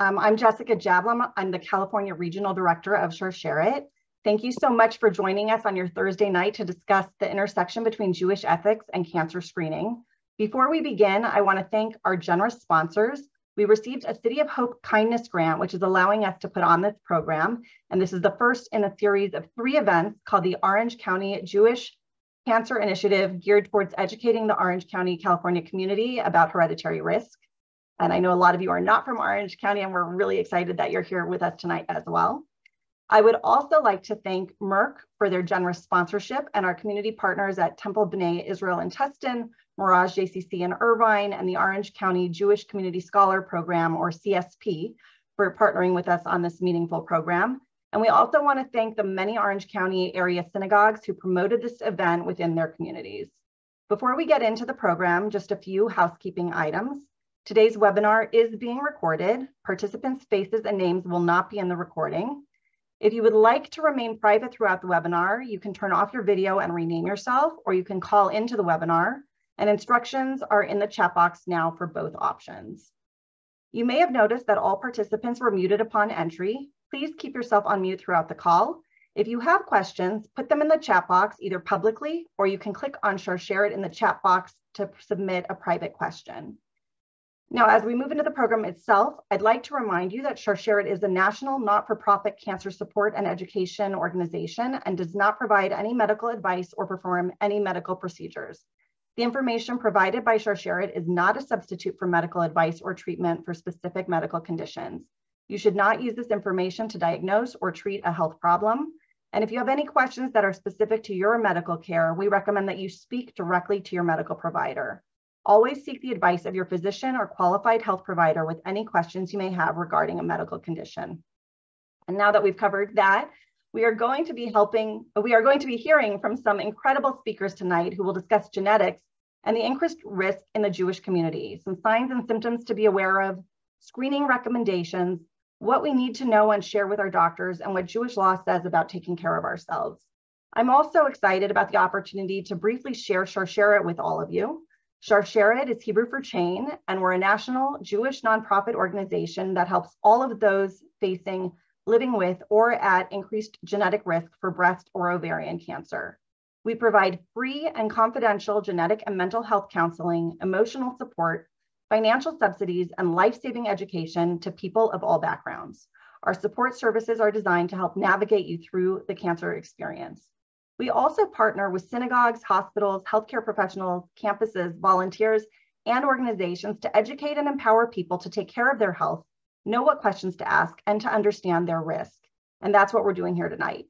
Um, I'm Jessica Jablum. I'm the California Regional Director of Sharsheret. Thank you so much for joining us on your Thursday night to discuss the intersection between Jewish ethics and cancer screening. Before we begin, I want to thank our generous sponsors. We received a City of Hope Kindness Grant, which is allowing us to put on this program. And this is the first in a series of three events called the Orange County Jewish Cancer Initiative, geared towards educating the Orange County, California community about hereditary risk. And I know a lot of you are not from Orange County, and we're really excited that you're here with us tonight as well. I would also like to thank Merck for their generous sponsorship and our community partners at Temple B'nai Israel in Tustin, Merage JCC in Irvine, and the Orange County Jewish Community Scholar Program, or CSP, for partnering with us on this meaningful program. And we also want to thank the many Orange County area synagogues who promoted this event within their communities. Before we get into the program, just a few housekeeping items. Today's webinar is being recorded. Participants' faces and names will not be in the recording. If you would like to remain private throughout the webinar, you can turn off your video and rename yourself, or you can call into the webinar, and instructions are in the chat box now for both options. You may have noticed that all participants were muted upon entry. Please keep yourself on mute throughout the call. If you have questions, put them in the chat box either publicly or you can click on share it in the chat box to submit a private question. Now, as we move into the program itself, I'd like to remind you that Sharsheret is a national not-for-profit cancer support and education organization and does not provide any medical advice or perform any medical procedures. The information provided by Sharsheret is not a substitute for medical advice or treatment for specific medical conditions. You should not use this information to diagnose or treat a health problem. And if you have any questions that are specific to your medical care, we recommend that you speak directly to your medical provider. Always seek the advice of your physician or qualified health provider with any questions you may have regarding a medical condition. And now that we've covered that, we are going to be helping, we are going to be hearing from some incredible speakers tonight who will discuss genetics and the increased risk in the Jewish community, some signs and symptoms to be aware of, screening recommendations, what we need to know and share with our doctors, and what Jewish law says about taking care of ourselves. I'm also excited about the opportunity to briefly share Sharsheret with all of you. Sharsheret is Hebrew for chain, and we're a national Jewish nonprofit organization that helps all of those facing, living with, or at increased genetic risk for breast or ovarian cancer. We provide free and confidential genetic and mental health counseling, emotional support, financial subsidies, and life-saving education to people of all backgrounds. Our support services are designed to help navigate you through the cancer experience. We also partner with synagogues, hospitals, healthcare professionals, campuses, volunteers, and organizations to educate and empower people to take care of their health, know what questions to ask, and to understand their risk. And that's what we're doing here tonight.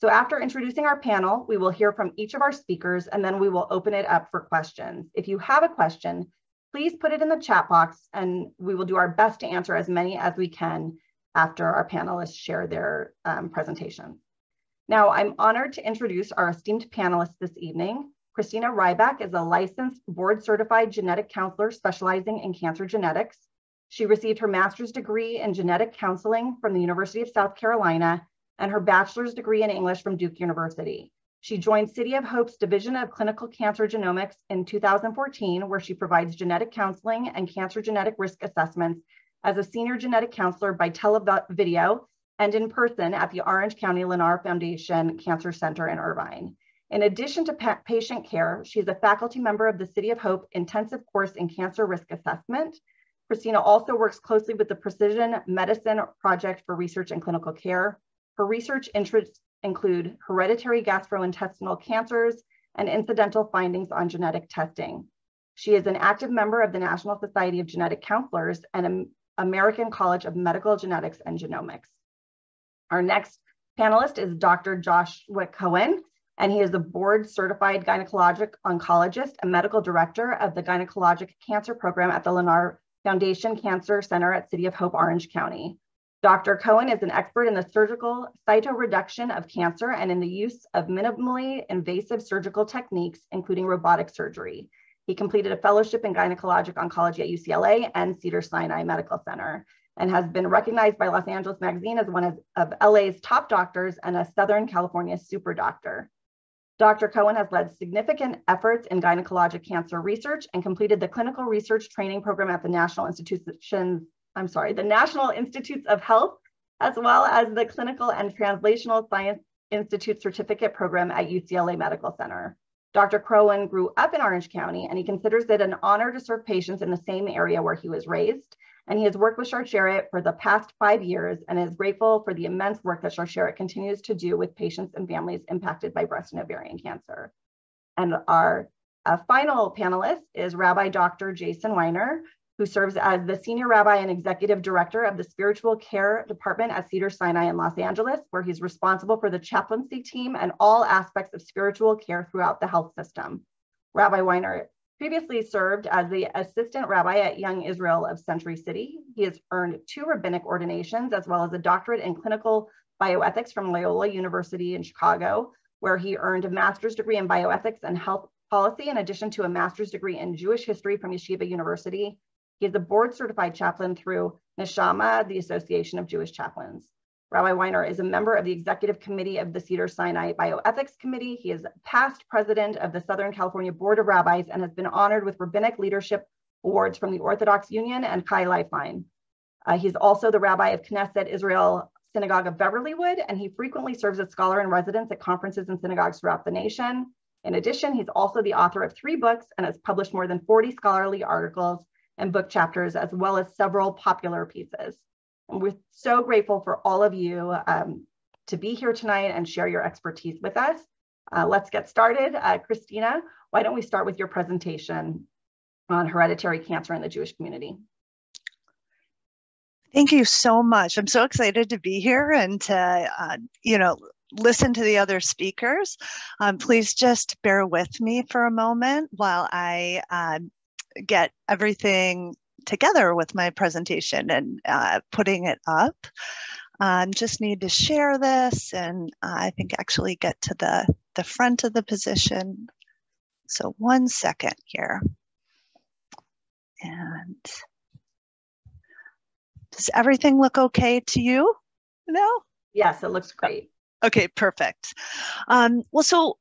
So after introducing our panel, we will hear from each of our speakers and then we will open it up for questions. If you have a question, please put it in the chat box and we will do our best to answer as many as we can after our panelists share their um, presentation. Now, I'm honored to introduce our esteemed panelists this evening. Christina Ryback is a licensed board certified genetic counselor specializing in cancer genetics. She received her master's degree in genetic counseling from the University of South Carolina and her bachelor's degree in English from Duke University. She joined City of Hope's Division of Clinical Cancer Genomics in 2014, where she provides genetic counseling and cancer genetic risk assessments as a senior genetic counselor by televideo and in person at the Orange County Lennar Foundation Cancer Center in Irvine. In addition to pa patient care, she is a faculty member of the City of Hope intensive course in cancer risk assessment. Christina also works closely with the Precision Medicine Project for Research and Clinical Care. Her research interests include hereditary gastrointestinal cancers and incidental findings on genetic testing. She is an active member of the National Society of Genetic Counselors and American College of Medical Genetics and Genomics. Our next panelist is Dr. Joshua Cohen, and he is a board certified gynecologic oncologist and medical director of the Gynecologic Cancer Program at the Lennar Foundation Cancer Center at City of Hope, Orange County. Dr. Cohen is an expert in the surgical cytoreduction of cancer and in the use of minimally invasive surgical techniques, including robotic surgery. He completed a fellowship in gynecologic oncology at UCLA and Cedars-Sinai Medical Center and has been recognized by Los Angeles Magazine as one of, LA's top doctors and a Southern California super doctor. Dr. Cohen has led significant efforts in gynecologic cancer research and completed the clinical research training program at the National Institutions I'm sorry, the National Institutes of Health, as well as the Clinical and Translational Science Institute Certificate Program at UCLA Medical Center. Dr. Cohen grew up in Orange County and he considers it an honor to serve patients in the same area where he was raised. And he has worked with Sharsheret for the past five years and is grateful for the immense work that Sharsheret continues to do with patients and families impacted by breast and ovarian cancer. And our uh, final panelist is Rabbi Dr. Jason Weiner, who serves as the Senior Rabbi and Executive Director of the Spiritual Care Department at Cedars-Sinai in Los Angeles, where he's responsible for the chaplaincy team and all aspects of spiritual care throughout the health system. Rabbi Weiner previously served as the Assistant Rabbi at Young Israel of Century City. He has earned two rabbinic ordinations as well as a doctorate in clinical bioethics from Loyola University in Chicago, where he earned a master's degree in bioethics and health policy in addition to a master's degree in Jewish history from Yeshiva University he is a board certified chaplain through Neshama, the Association of Jewish Chaplains. Rabbi Weiner is a member of the executive committee of the Cedars-Sinai Bioethics Committee. He is past president of the Southern California Board of Rabbis and has been honored with rabbinic leadership awards from the Orthodox Union and Chai Lifeline. Uh, he's also the rabbi of Knesset Israel Synagogue of Beverlywood, and he frequently serves as scholar in residence at conferences and synagogues throughout the nation. In addition, he's also the author of three books and has published more than 40 scholarly articles and book chapters, as well as several popular pieces. We're so grateful for all of you um, to be here tonight and share your expertise with us. Uh, let's get started. Uh, Christina, why don't we start with your presentation on hereditary cancer in the Jewish community? Thank you so much. I'm so excited to be here and to, uh, you know, listen to the other speakers. Um, please just bear with me for a moment while I um, get everything together with my presentation and uh, putting it up. Um, just need to share this and uh, I think actually get to the, the front of the position. So one second here. And does everything look okay to you? No? Yes, it looks great. Okay, perfect. Um, well, so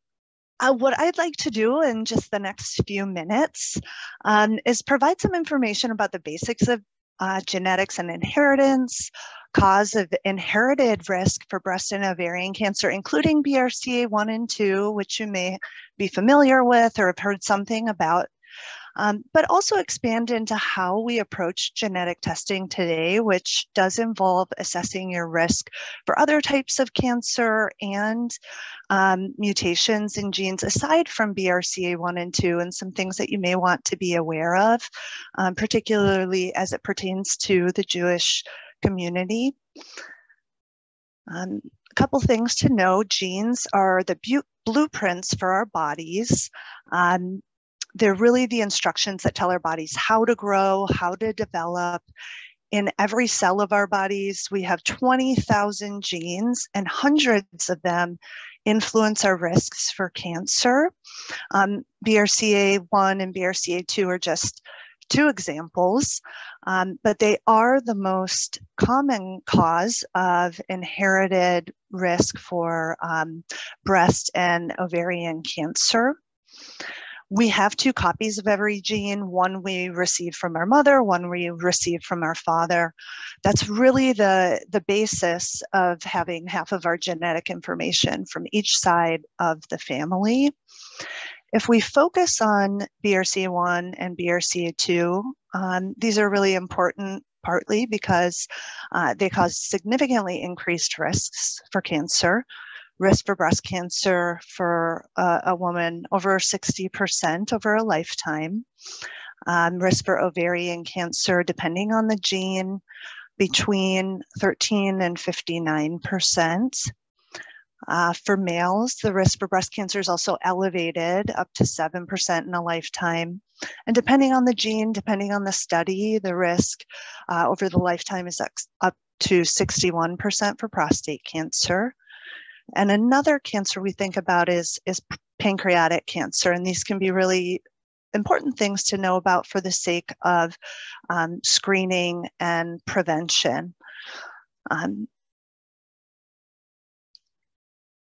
uh, what I'd like to do in just the next few minutes um, is provide some information about the basics of uh, genetics and inheritance, cause of inherited risk for breast and ovarian cancer, including BRCA1 and 2, which you may be familiar with or have heard something about um, but also expand into how we approach genetic testing today, which does involve assessing your risk for other types of cancer and um, mutations in genes aside from BRCA1 and 2, and some things that you may want to be aware of, um, particularly as it pertains to the Jewish community. Um, a couple things to know genes are the blueprints for our bodies. Um, they're really the instructions that tell our bodies how to grow, how to develop. In every cell of our bodies, we have 20,000 genes, and hundreds of them influence our risks for cancer. Um, BRCA1 and BRCA2 are just two examples, um, but they are the most common cause of inherited risk for um, breast and ovarian cancer we have two copies of every gene. One we receive from our mother one we receive from our father. That's really the the basis of having half of our genetic information from each side of the family. If we focus on brca1 and brca2 um, these are really important partly because uh, they cause significantly increased risks for cancer risk for breast cancer for a, a woman over 60% over a lifetime. Um, risk for ovarian cancer, depending on the gene, between 13 and 59%. Uh, for males, the risk for breast cancer is also elevated up to 7% in a lifetime. And depending on the gene, depending on the study, the risk uh, over the lifetime is up to 61% for prostate cancer. And another cancer we think about is, is pancreatic cancer. And these can be really important things to know about for the sake of um, screening and prevention. Um,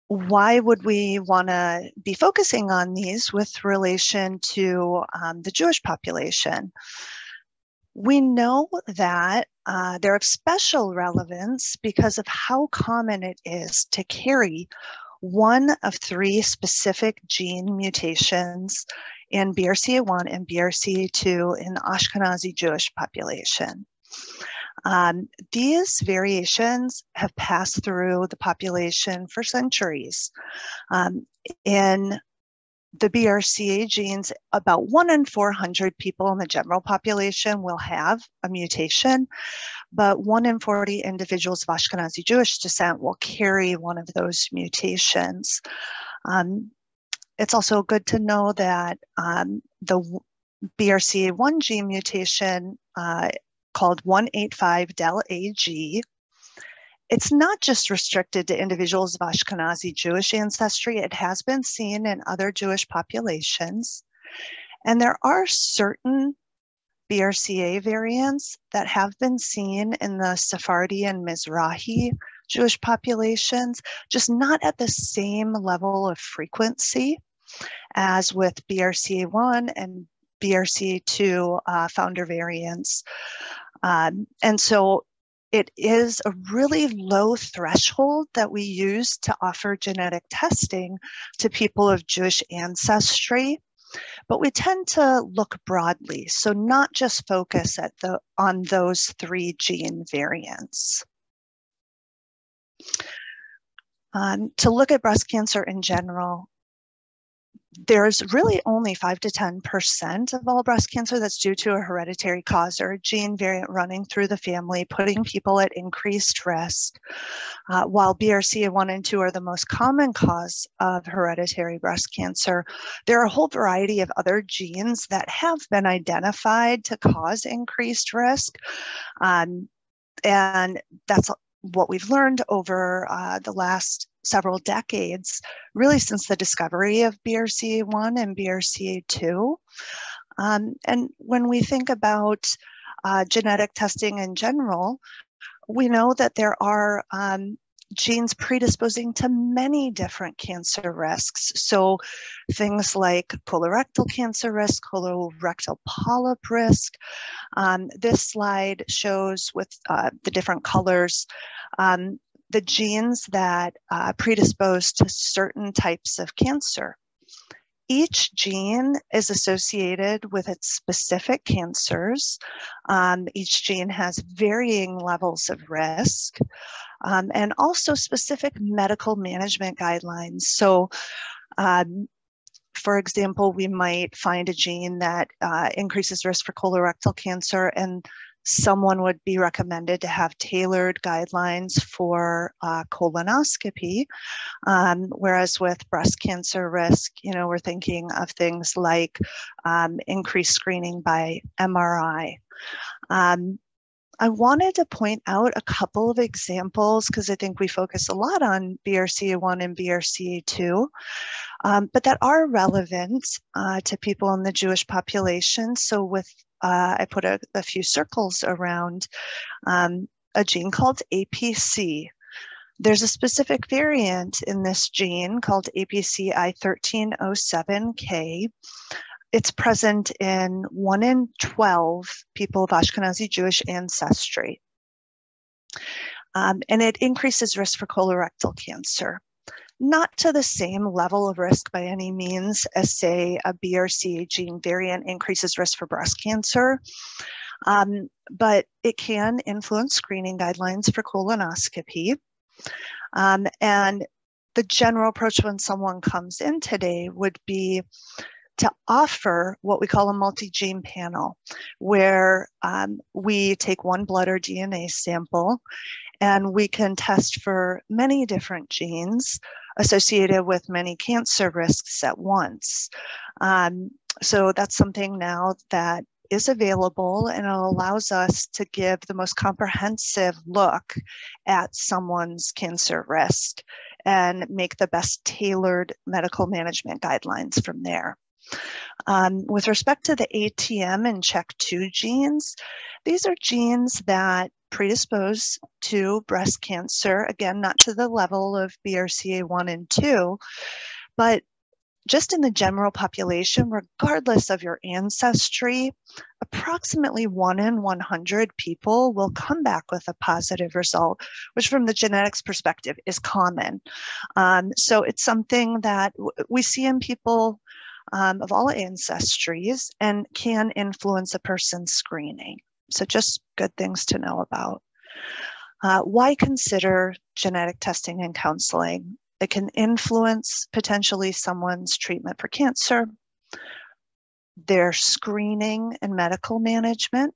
why would we want to be focusing on these with relation to um, the Jewish population? We know that Uh, they're of special relevance because of how common it is to carry one of three specific gene mutations in BRCA1 and BRCA2 in the Ashkenazi Jewish population. Um, these variations have passed through the population for centuries. Um, in the BRCA genes, about one in 400 people in the general population will have a mutation, but one in 40 individuals of Ashkenazi Jewish descent will carry one of those mutations. Um, it's also good to know that um, the BRCA1 gene mutation uh, called 185 del AG it's not just restricted to individuals of Ashkenazi Jewish ancestry, it has been seen in other Jewish populations. And there are certain BRCA variants that have been seen in the Sephardi and Mizrahi Jewish populations, just not at the same level of frequency as with BRCA1 and BRCA2 uh, founder variants. Um, and so it is a really low threshold that we use to offer genetic testing to people of Jewish ancestry. But we tend to look broadly, so not just focus at the, on those three gene variants. Um, to look at breast cancer in general, there's really only 5 to 10% of all breast cancer that's due to a hereditary cause or a gene variant running through the family, putting people at increased risk. Uh, while BRCA1 and 2 are the most common cause of hereditary breast cancer, there are a whole variety of other genes that have been identified to cause increased risk. Um, and that's what we've learned over uh, the last several decades, really since the discovery of BRCA1 and BRCA2. Um, and when we think about uh, genetic testing in general, we know that there are um, genes predisposing to many different cancer risks. So things like colorectal cancer risk, colorectal polyp risk. Um, this slide shows with uh, the different colors um, the genes that uh, predispose to certain types of cancer. Each gene is associated with its specific cancers. Um, each gene has varying levels of risk um, and also specific medical management guidelines. So, um, for example, we might find a gene that uh, increases risk for colorectal cancer and someone would be recommended to have tailored guidelines for uh, colonoscopy. Um, whereas with breast cancer risk, you know, we're thinking of things like um, increased screening by MRI. Um, I wanted to point out a couple of examples because I think we focus a lot on BRCA1 and BRCA2, um, but that are relevant uh, to people in the Jewish population. So with uh, I put a, a, few circles around um, a gene called APC. There's a specific variant in this gene called APCI1307K. It's present in 1 in 12 people of Ashkenazi Jewish ancestry. Um, and it increases risk for colorectal cancer not to the same level of risk by any means as, say, a BRCA gene variant increases risk for breast cancer. Um, but it can influence screening guidelines for colonoscopy. Um, and the general approach when someone comes in today would be to offer what we call a multi-gene panel, where um, we take one blood or DNA sample and we can test for many different genes associated with many cancer risks at once. Um, so that's something now that is available and it allows us to give the most comprehensive look at someone's cancer risk and make the best tailored medical management guidelines from there. Um, with respect to the ATM and CHEK2 genes, these are genes that predispose to breast cancer, again, not to the level of BRCA1 and 2, but just in the general population, regardless of your ancestry, approximately one in 100 people will come back with a positive result, which from the genetics perspective is common. Um, so it's something that we see in people um, of all ancestries and can influence a person's screening. So just good things to know about. Uh, why consider genetic testing and counseling? It can influence potentially someone's treatment for cancer, their screening and medical management,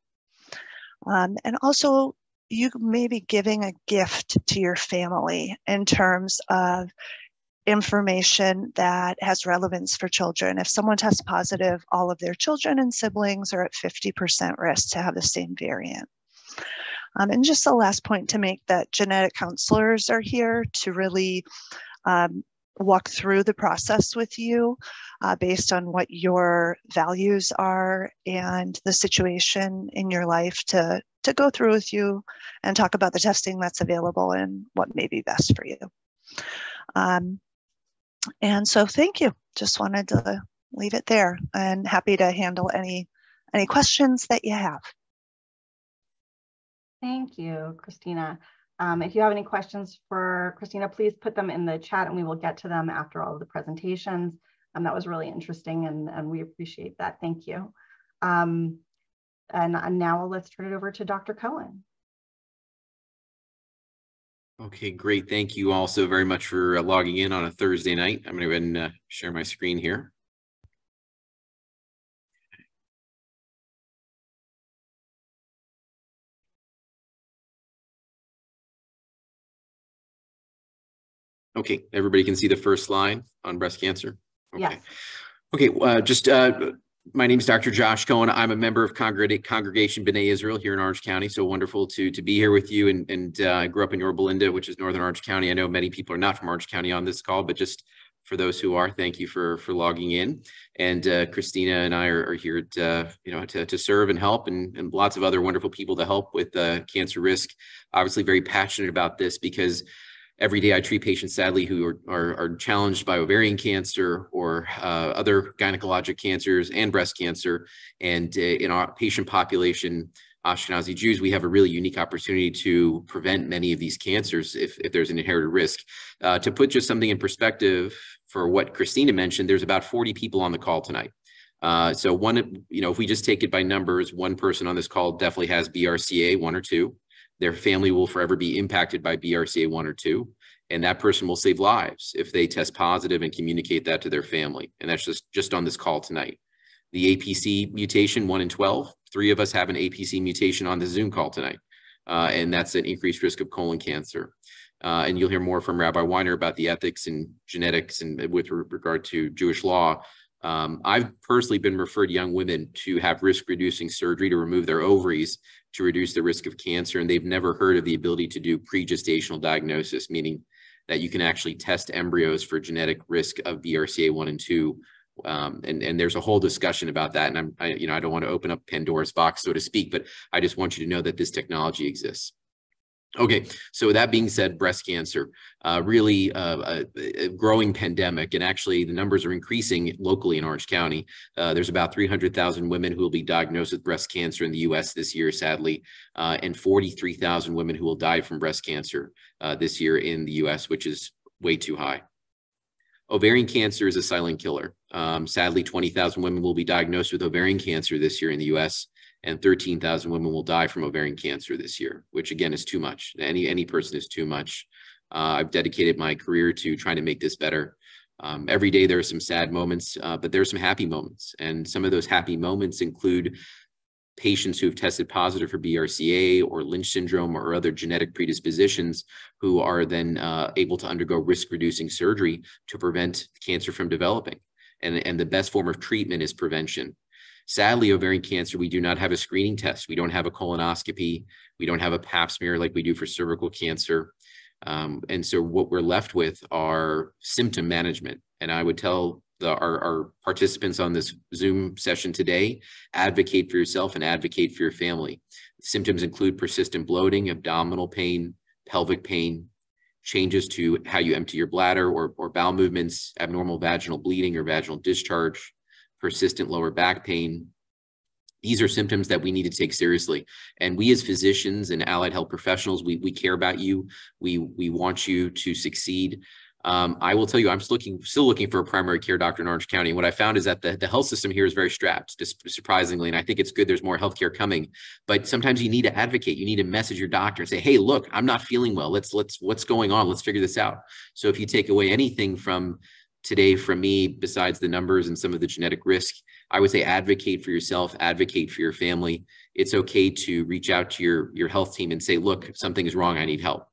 um, and also you may be giving a gift to your family in terms of information that has relevance for children. If someone tests positive, all of their children and siblings are at 50% risk to have the same variant. Um, and just the last point to make that genetic counselors are here to really um, walk through the process with you uh, based on what your values are and the situation in your life to, to go through with you and talk about the testing that's available and what may be best for you. Um, and so thank you. Just wanted to leave it there and happy to handle any any questions that you have. Thank you, Christina. Um, if you have any questions for Christina, please put them in the chat and we will get to them after all of the presentations. Um, that was really interesting and, and we appreciate that. Thank you. Um, and, and now let's turn it over to Dr. Cohen. Okay, great. Thank you all so very much for uh, logging in on a Thursday night. I'm going to go ahead and uh, share my screen here. Okay, everybody can see the first slide on breast cancer. Okay. Yes. Okay, uh, just uh, my name is Dr. Josh Cohen. I'm a member of Congreg Congregation B'nai Israel here in Orange County. So wonderful to to be here with you. And, and uh, I grew up in Yorba Linda, which is northern Orange County. I know many people are not from Orange County on this call, but just for those who are, thank you for for logging in. And uh, Christina and I are, are here to you know to, to serve and help, and, and lots of other wonderful people to help with uh, cancer risk. Obviously, very passionate about this because every day I treat patients, sadly, who are, are, are challenged by ovarian cancer or uh, other gynecologic cancers and breast cancer. And uh, in our patient population, Ashkenazi Jews, we have a really unique opportunity to prevent many of these cancers if, if there's an inherited risk. Uh, to put just something in perspective for what Christina mentioned, there's about 40 people on the call tonight. Uh, so one, you know, if we just take it by numbers, one person on this call definitely has BRCA, one or two their family will forever be impacted by BRCA1 or 2 and that person will save lives if they test positive and communicate that to their family. And that's just just on this call tonight. The apc mutation 1 in 12 three of us have an apc mutation on the zoom call tonight uh, and that's an increased risk of colon cancer. Uh, and you'll hear more from rabbi weiner about the ethics and genetics and with regard to jewish law. Um, I've personally been referred young women to have risk reducing surgery to remove their ovaries to reduce the risk of cancer. And they've never heard of the ability to do pre-gestational diagnosis, meaning that you can actually test embryos for genetic risk of BRCA1 and 2. Um, and, and there's a whole discussion about that. And I'm, I, you know, I don't want to open up Pandora's box, so to speak, but I just want you to know that this technology exists. Okay, so that being said, breast cancer, uh, really uh, a, growing pandemic, and actually the numbers are increasing locally in Orange County. Uh, there's about 300,000 women who will be diagnosed with breast cancer in the U.S. this year, sadly, uh, and 43,000 women who will die from breast cancer uh, this year in the U.S., which is way too high. Ovarian cancer is a silent killer. Um, sadly, 20,000 women will be diagnosed with ovarian cancer this year in the U.S and 13,000 women will die from ovarian cancer this year, which again is too much. Any any person is too much. Uh, I've dedicated my career to trying to make this better. Um, every day there are some sad moments, uh, but there are some happy moments, and some of those happy moments include patients who have tested positive for BRCA or Lynch syndrome or other genetic predispositions who are then uh, able to undergo risk-reducing surgery to prevent cancer from developing. And, and the best form of treatment is prevention. Sadly, ovarian cancer, we do not have a screening test. We don't have a colonoscopy. We don't have a pap smear like we do for cervical cancer. Um, and so what we're left with are symptom management. And I would tell the, our, our participants on this Zoom session today, advocate for yourself and advocate for your family. Symptoms include persistent bloating, abdominal pain, pelvic pain, changes to how you empty your bladder or, or bowel movements, abnormal vaginal bleeding or vaginal discharge, persistent lower back pain. These are symptoms that we need to take seriously. And we as physicians and allied health professionals, we, we care about you. We, we want you to succeed. Um, I will tell you, I'm still looking, still looking for a primary care doctor in Orange County. And what I found is that the, the health system here is very strapped, surprisingly. And I think it's good there's more healthcare coming. But sometimes you need to advocate. You need to message your doctor and say, hey, look, I'm not feeling well. Let's, let's, what's going on? Let's figure this out. So if you take away anything from today from me, besides the numbers and some of the genetic risk, I would say advocate for yourself, advocate for your family. It's okay to reach out to your, your health team and say, look, something is wrong. I need help.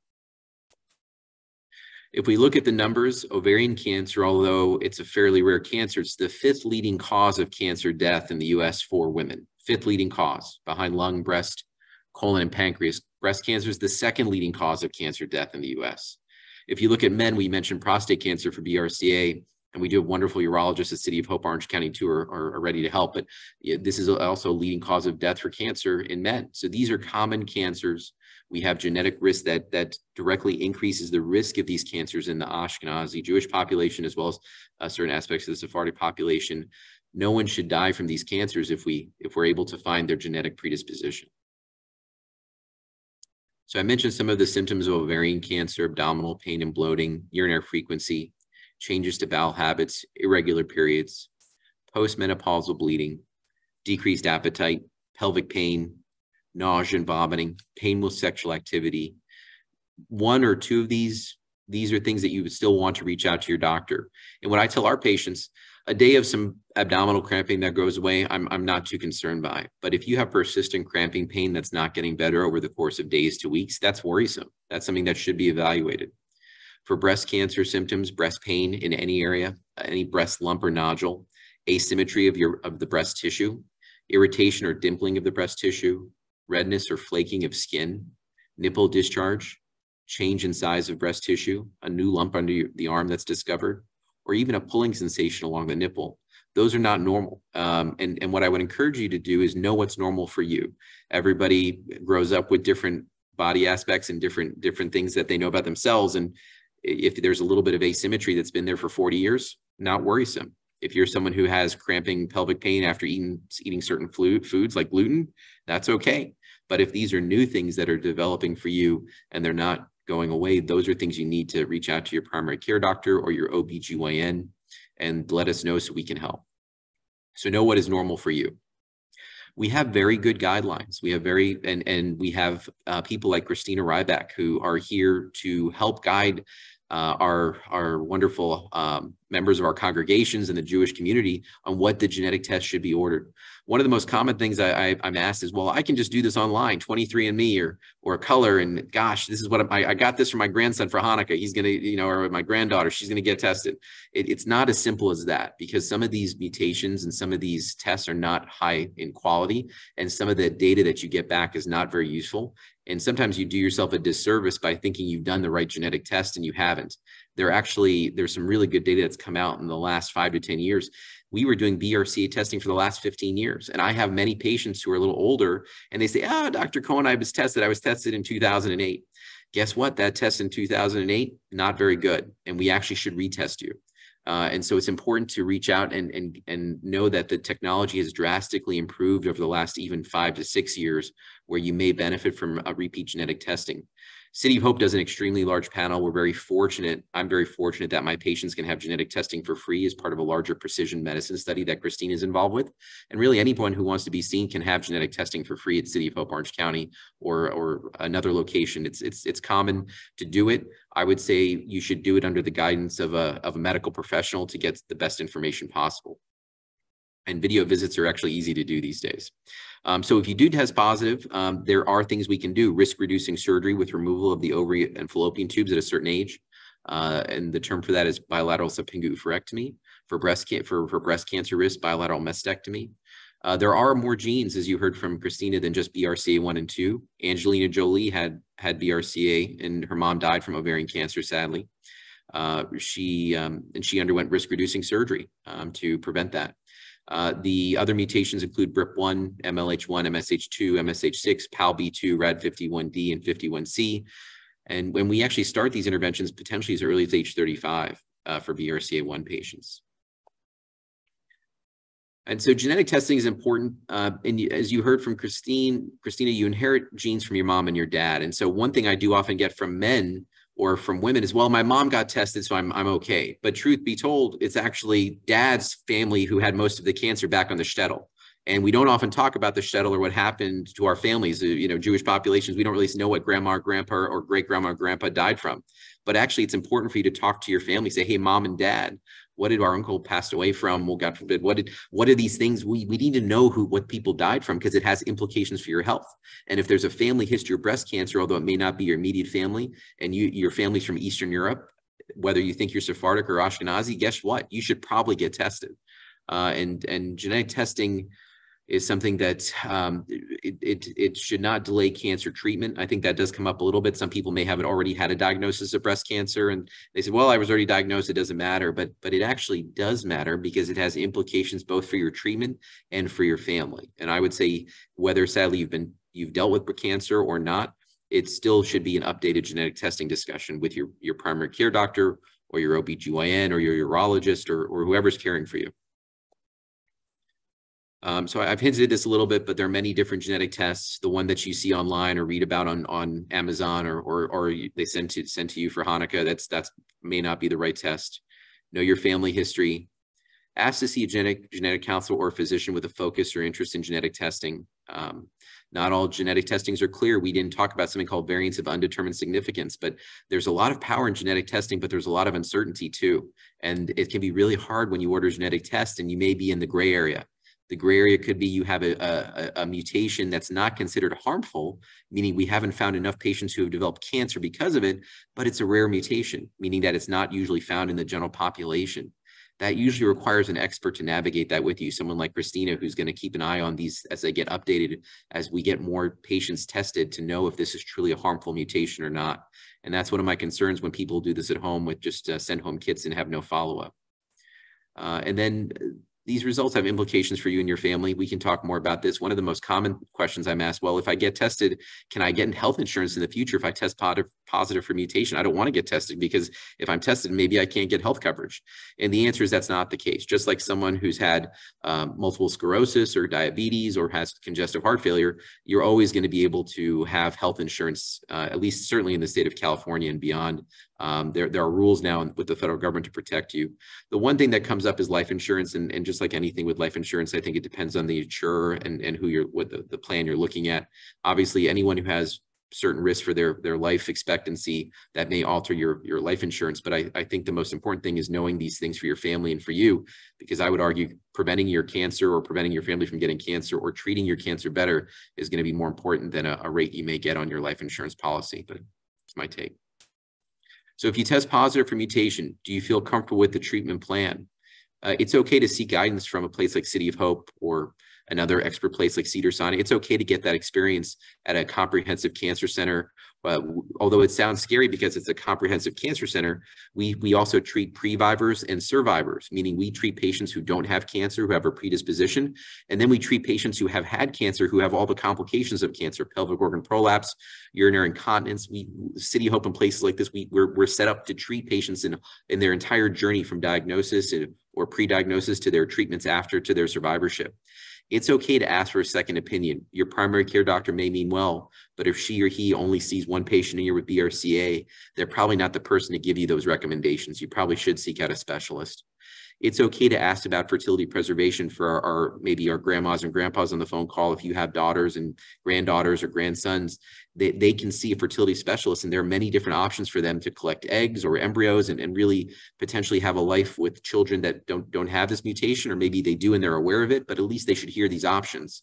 If we look at the numbers, ovarian cancer, although it's a fairly rare cancer, it's the fifth leading cause of cancer death in the US for women. Fifth leading cause behind lung, breast, colon, and pancreas. Breast cancer is the second leading cause of cancer death in the US. If you look at men, we mentioned prostate cancer for BRCA, and we do have wonderful urologists at City of Hope Orange County too are, are, are ready to help. But this is also a leading cause of death for cancer in men. So these are common cancers we have genetic risk that that directly increases the risk of these cancers in the Ashkenazi Jewish population, as well as uh, certain aspects of the Sephardi population. No one should die from these cancers if we if we're able to find their genetic predisposition. So I mentioned some of the symptoms of ovarian cancer, abdominal pain and bloating, urinary frequency, changes to bowel habits, irregular periods, postmenopausal bleeding, decreased appetite, pelvic pain, nausea and vomiting, pain with sexual activity. One or two of these, these are things that you would still want to reach out to your doctor. And what I tell our patients, a day of some abdominal cramping that goes away, I'm, I'm not too concerned by. But if you have persistent cramping pain that's not getting better over the course of days to weeks, that's worrisome. That's something that should be evaluated. For breast cancer symptoms, breast pain in any area, any breast lump or nodule, asymmetry of your of the breast tissue, irritation or dimpling of the breast tissue, redness or flaking of skin, nipple discharge, change in size of breast tissue, a new lump under the arm that's discovered, or even a pulling sensation along the nipple. Those are not normal. Um, and, and what I would encourage you to do is know what's normal for you. Everybody grows up with different body aspects and different different things that they know about themselves. And if there's a little bit of asymmetry that's been there for 40 years, not worrisome. If you're someone who has cramping pelvic pain after eating eating certain foods like gluten, that's okay. But if these are new things that are developing for you and they're not going away, those are things you need to reach out to your primary care doctor or your OBGYN and let us know so we can help. So know what is normal for you. We have very good guidelines. We have very, and, and we have uh, people like Christina Ryback who are here to help guide uh, our, our wonderful um, members of our congregations and the Jewish community on what the genetic test should be ordered. One of the most common things I, I, am asked is, well, I can just do this online, 23andMe or or color, and gosh, this is what I, I got this from my grandson for Hanukkah. He's gonna, you know, or my granddaughter, she's gonna get tested. It, it's not as simple as that because some of these mutations and some of these tests are not high in quality, and some of the data that you get back is not very useful. And sometimes you do yourself a disservice by thinking you've done the right genetic test and you haven't. There actually, there's some really good data that's come out in the last five to 10 years. We were doing BRCA testing for the last 15 years. And I have many patients who are a little older and they say, oh, Dr. Cohen, I was tested. I was tested in 2008. Guess what? That test in 2008, not very good. And we actually should retest you. Uh, and so it's important to reach out and, and, and know that the technology has drastically improved over the last even five to six years, where you may benefit from a repeat genetic testing. City of Hope does an extremely large panel. We're very fortunate. I'm very fortunate that my patients can have genetic testing for free as part of a larger precision medicine study that Christine is involved with. And really anyone who wants to be seen can have genetic testing for free at City of Hope Orange County or, or another location. It's, it's, it's common to do it. I would say you should do it under the guidance of a, of a medical professional to get the best information possible and video visits are actually easy to do these days. Um, so if you do test positive, um, there are things we can do. Risk reducing surgery with removal of the ovary and fallopian tubes at a certain age. Uh, and the term for that is bilateral salpingo-oophorectomy. For breast, for, for breast cancer risk, bilateral mastectomy. Uh, there are more genes, as you heard from Christina, than just BRCA1 and 2. Angelina Jolie had, had BRCA and her mom died from ovarian cancer, sadly. Uh, she um, and she underwent risk reducing surgery um, to prevent that. Uh, the other mutations include BRIP1, MLH1, MSH2, MSH6, PALB2, RAD51D, and 51C. And when we actually start these interventions, potentially as early as age 35 uh, for BRCA1 patients. And so genetic testing is important. Uh, and as you heard from Christine, Christina, you inherit genes from your mom and your dad. And so one thing I do often get from men or from women as well, my mom got tested, so I'm, I'm okay. But truth be told, it's actually dad's family who had most of the cancer back on the shtetl. And we don't often talk about the shtetl or what happened to our families, uh, you know, Jewish populations. We don't really know what grandma or grandpa or great grandma or grandpa died from. But actually, it's important for you to talk to your family, say, hey, mom and dad, what did our uncle passed away from? Well, God forbid, what did what are these things? We we need to know who what people died from because it has implications for your health. And if there's a family history of breast cancer, although it may not be your immediate family, and you your family's from Eastern Europe, whether you think you're Sephardic or Ashkenazi, guess what? You should probably get tested. Uh, and and genetic testing is something that um, it, it, it should not delay cancer treatment. I think that does come up a little bit. Some people may have already had a diagnosis of breast cancer and they said, well, I was already diagnosed, it doesn't matter. But, but it actually does matter because it has implications both for your treatment and for your family. And I would say whether sadly you've been, you've dealt with cancer or not, it still should be an updated genetic testing discussion with your, your primary care doctor or your OBGYN or your urologist or, or whoever's caring for you. Um, so I've hinted at this a little bit, but there are many different genetic tests. The one that you see online or read about on on Amazon or or, or they send to send to you for Hanukkah. That's that's may not be the right test. Know your family history. Ask to see a genetic genetic counselor or physician with a focus or interest in genetic testing. Um, not all genetic testings are clear. We didn't talk about something called variants of undetermined significance, but there's a lot of power in genetic testing, but there's a lot of uncertainty too. And it can be really hard when you order a genetic test and you may be in the gray area the gray area could be you have a, a, a, mutation that's not considered harmful, meaning we haven't found enough patients who have developed cancer because of it, but it's a rare mutation, meaning that it's not usually found in the general population. That usually requires an expert to navigate that with you, someone like Christina, who's going to keep an eye on these as they get updated, as we get more patients tested to know if this is truly a harmful mutation or not. And that's one of my concerns when people do this at home with just uh, send home kits and have no follow-up. Uh, and then these results have implications for you and your family. We can talk more about this. One of the most common questions I'm asked, well, if I get tested, can I get health insurance in the future if I test positive, positive for mutation? I don't want to get tested because if I'm tested, maybe I can't get health coverage. And the answer is that's not the case. Just like someone who's had um, multiple sclerosis or diabetes or has congestive heart failure, you're always going to be able to have health insurance, uh, at least certainly in the state of California and beyond, um, there, there are rules now with the federal government to protect you. The one thing that comes up is life insurance, and, and just like anything with life insurance, I think it depends on the insurer and, and who you're, what the, the plan you're looking at. Obviously, anyone who has certain risks for their their life expectancy that may alter your your life insurance. But I, I think the most important thing is knowing these things for your family and for you because i would argue preventing your cancer or preventing your family from getting cancer or treating your cancer better is going to be more important than a, a rate you may get on your life insurance policy. But it's my take. So if you test positive for mutation, do you feel comfortable with the treatment plan? Uh, it's okay to seek guidance from a place like City of Hope or another expert place like Cedars-Sinai. It's okay to get that experience at a comprehensive cancer center. Although it sounds scary because it's a comprehensive cancer center, we, we also treat previvors and survivors, meaning we treat patients who don't have cancer, who have a predisposition, and then we treat patients who have had cancer, who have all the complications of cancer, pelvic organ prolapse, urinary incontinence. We, City Hope and places like this, we, we're, we're set up to treat patients in, in their entire journey from diagnosis or pre-diagnosis to their treatments after to their survivorship. It's okay to ask for a second opinion. Your primary care doctor may mean well, but if she or he only sees one patient a year with BRCA, they're probably not the person to give you those recommendations. You probably should seek out a specialist it's okay to ask about fertility preservation for our, our, maybe our grandmas and grandpas on the phone call. If you have daughters and granddaughters or grandsons they, they can see a fertility specialist and there are many different options for them to collect eggs or embryos and, and really potentially have a life with children that don't don't have this mutation or maybe they do and they're aware of it but at least they should hear these options.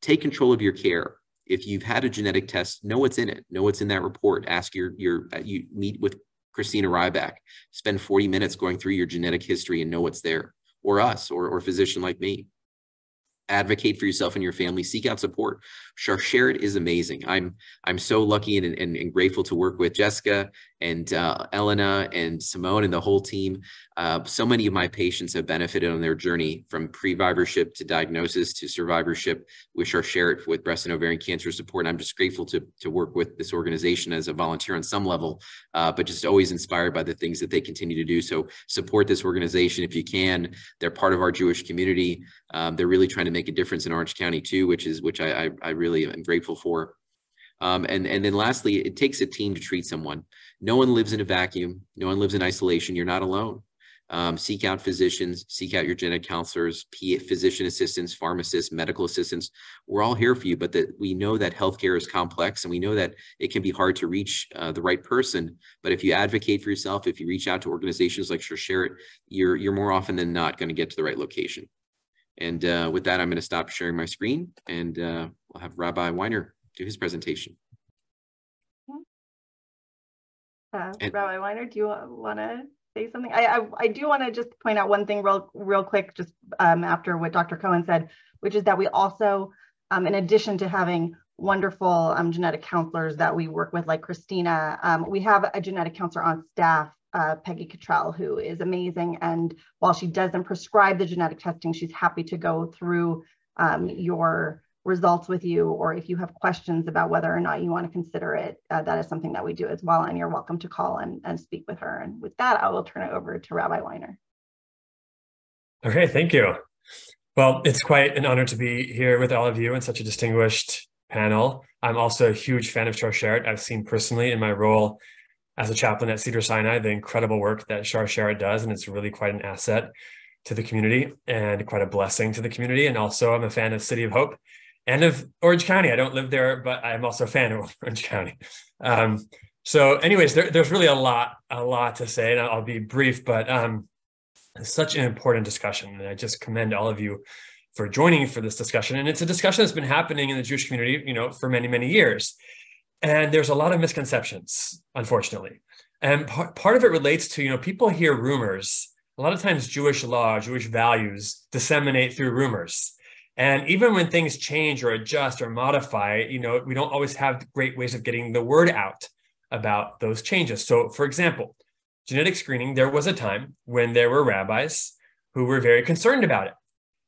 Take control of your care. If you've had a genetic test know what's in it. Know what's in that report. Ask your your uh, you meet with Christina Ryback. Spend 40 minutes going through your genetic history and know what's there, or us, or, or a physician like me. advocate for yourself and your family seek out support Sharsheret is amazing i'm i'm so lucky and, and, and grateful to work with jessica and uh, elena and simone and the whole team uh, so many of my patients have benefited on their journey from pre-survivorship to diagnosis to survivorship with Sharsheret with breast and ovarian cancer support and i'm just grateful to, to work with this organization as a volunteer on some level uh, but just always inspired by the things that they continue to do so support this organization if you can they're part of our jewish community um, they're really trying to make a difference in Orange County too, which is which I I, I really am grateful for. Um, and and then lastly, it takes a team to treat someone. No one lives in a vacuum. No one lives in isolation. You're not alone. Um, seek out physicians, seek out your genetic counselors, physician assistants, pharmacists, medical assistants. We're all here for you, but that we know that healthcare is complex and we know that it can be hard to reach uh, the right person. But if you advocate for yourself, if you reach out to organizations like Sharsheret, you're you're more often than not going to get to the right location. And uh, with that, I'm going to stop sharing my screen and uh, we'll have Rabbi Weiner do his presentation. Uh, and, Rabbi Weiner, do you want to say something? I, I, I do want to just point out one thing real, real quick, just um, after what Dr. Cohen said, which is that we also, um, in addition to having wonderful um, genetic counselors that we work with, like Christina, um, we have a genetic counselor on staff uh, Peggy Cottrell, who is amazing. And while she doesn't prescribe the genetic testing, she's happy to go through um, your results with you, or if you have questions about whether or not you want to consider it, uh, that is something that we do as well. And you're welcome to call and, and speak with her. And with that, I will turn it over to Rabbi Weiner. Okay, thank you. Well, it's quite an honor to be here with all of you in such a distinguished panel. I'm also a huge fan of Sharsheret. I've seen personally in my role as a chaplain at Cedars-Sinai, the incredible work that Sharsheret does, and it's really quite an asset to the community and quite a blessing to the community. And also, I'm a fan of City of Hope and of Orange County. I don't live there, but I'm also a fan of Orange County. Um, so, anyways, there, there's really a lot, a lot to say, and I'll be brief, but um, such an important discussion, and I just commend all of you for joining for this discussion. And it's a discussion that's been happening in the Jewish community, you know, for many, many years. And there's a lot of misconceptions, unfortunately. And part, part of it relates to, you know, people hear rumors. A lot of times Jewish law, Jewish values disseminate through rumors. And even when things change or adjust or modify, you know, we don't always have great ways of getting the word out about those changes. So, for example, genetic screening, there was a time when there were rabbis who were very concerned about it.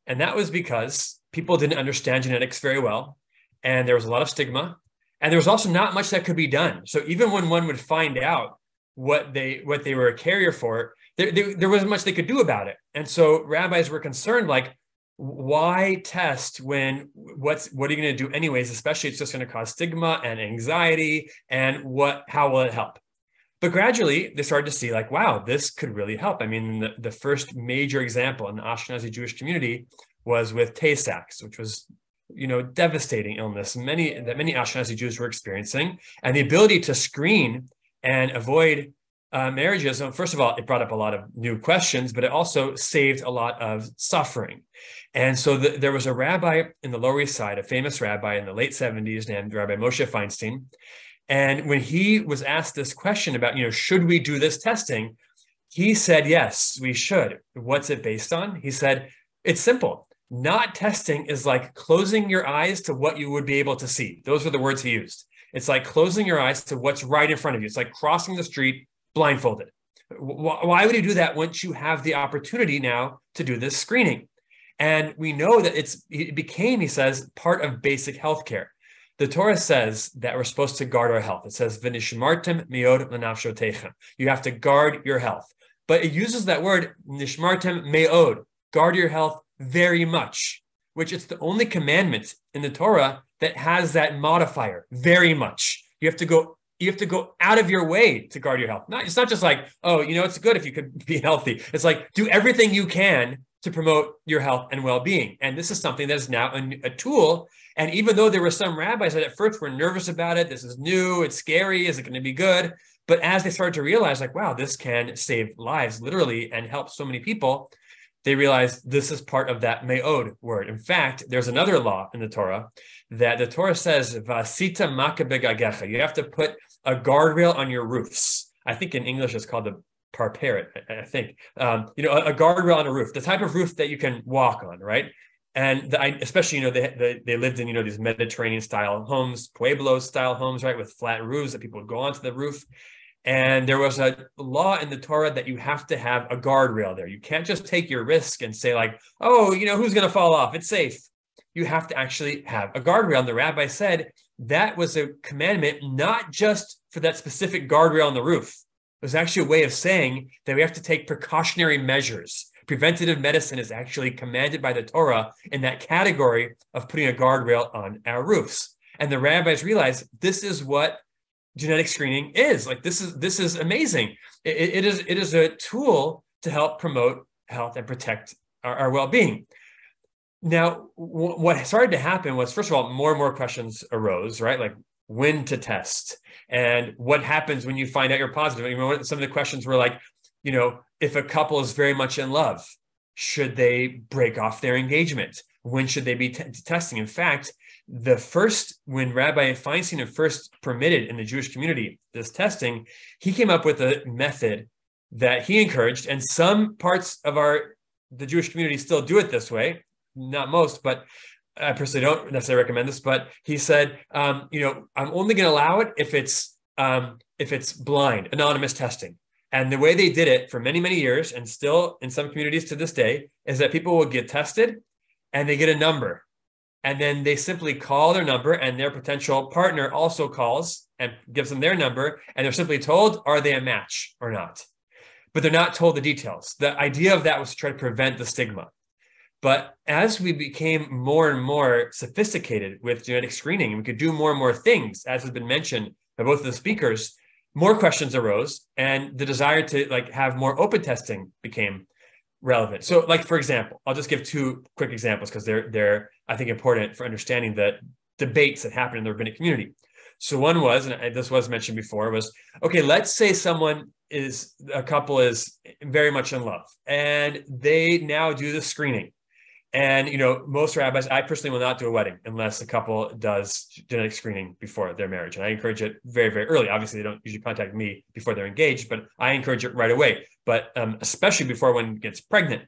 And that was because people didn't understand genetics very well. And there was a lot of stigma and there was also not much that could be done. So even when one would find out what they what they were a carrier for, there, there, there wasn't much they could do about it. And so rabbis were concerned, like, why test when what's what are you going to do anyways? Especially it's just going to cause stigma and anxiety. And what how will it help? But gradually they started to see like, wow, this could really help. I mean, the, the first major example in the Ashkenazi Jewish community was with Tay Sachs, which was you know, devastating illness many that many Ashkenazi Jews were experiencing, and the ability to screen and avoid uh, marriages. First of all, it brought up a lot of new questions, but it also saved a lot of suffering. And so the, there was a rabbi in the Lower East Side, a famous rabbi in the late 70s named Rabbi Moshe Feinstein. And when he was asked this question about, you know, should we do this testing? He said, yes, we should. What's it based on? He said, it's simple not testing is like closing your eyes to what you would be able to see. Those are the words he used. It's like closing your eyes to what's right in front of you. It's like crossing the street blindfolded. Why would you do that once you have the opportunity now to do this screening? And we know that it's it became, he says, part of basic healthcare. The Torah says that we're supposed to guard our health. It says, "V'nishmartem miod l'nafshotechem." You have to guard your health, but it uses that word "nishmartem meod." Guard your health very much, which it's the only commandment in the Torah that has that modifier, very much. You have to go you have to go out of your way to guard your health. Not, it's not just like, oh, you know, it's good if you could be healthy. It's like do everything you can to promote your health and well-being. And this is something that is now a, a, tool. And even though there were some rabbis that at first were nervous about it, this is new, it's scary, is it going to be good? But as they started to realize, like, wow, this can save lives literally and help so many people, they realized this is part of that me'od word. In fact, there's another law in the Torah that the Torah says, Vasita makabegagecha. You have to put a guardrail on your roofs. I think in English it's called the parapet, I think. Um, you know, a, a guardrail on a roof, the type of roof that you can walk on, right? and the, especially you know they, they, they lived in you know these Mediterranean style homes, Pueblo style homes, right, with flat roofs that people would go onto the roof. And there was a law in the Torah that you have to have a guardrail there. You can't just take your risk and say like, oh, you know, who's going to fall off? It's safe. You have to actually have a guardrail. And the rabbi said that was a commandment, not just for that specific guardrail on the roof. It was actually a way of saying that we have to take precautionary measures preventative medicine is actually commanded by the Torah in that category of putting a guardrail on our roofs. And the rabbis realized this is what genetic screening is. Like this is this is amazing. it, it is it is a tool to help promote health and protect our, our well-being. Now, w- what started to happen was, first of all, more and more questions arose, right? Like when to test and what happens when you find out you're positive. I mean, some of the questions were like, you know, if a couple is very much in love, should they break off their engagement? When should they be t- testing? In fact, the first, when Rabbi Feinstein first permitted in the Jewish community this testing, he came up with a method that he encouraged, and some parts of our the Jewish community still do it this way. Not most, but I personally don't necessarily recommend this. But he said, um, you know, I'm only going to allow it if it's um, if it's blind, anonymous testing. And the way they did it for many, many years, and still in some communities to this day, is that people will get tested and they get a number. And then they simply call their number, and their potential partner also calls and gives them their number. And they're simply told, are they a match or not? But they're not told the details. The idea of that was to try to prevent the stigma. But as we became more and more sophisticated with genetic screening, we could do more and more things, as has been mentioned by both of the speakers more questions arose and the desire to like have more open testing became relevant. So like for example i'll just give two quick examples because they're they're i think important for understanding the debates that happen in the rabbinic community. So one was and this was mentioned before was okay let's say someone is a couple is very much in love and they now do the screening and you know, most rabbis, I personally will not do a wedding unless the couple does genetic screening before their marriage, and I encourage it very, very early. Obviously, they don't usually contact me before they're engaged, but I encourage it right away. But um, especially before one gets pregnant,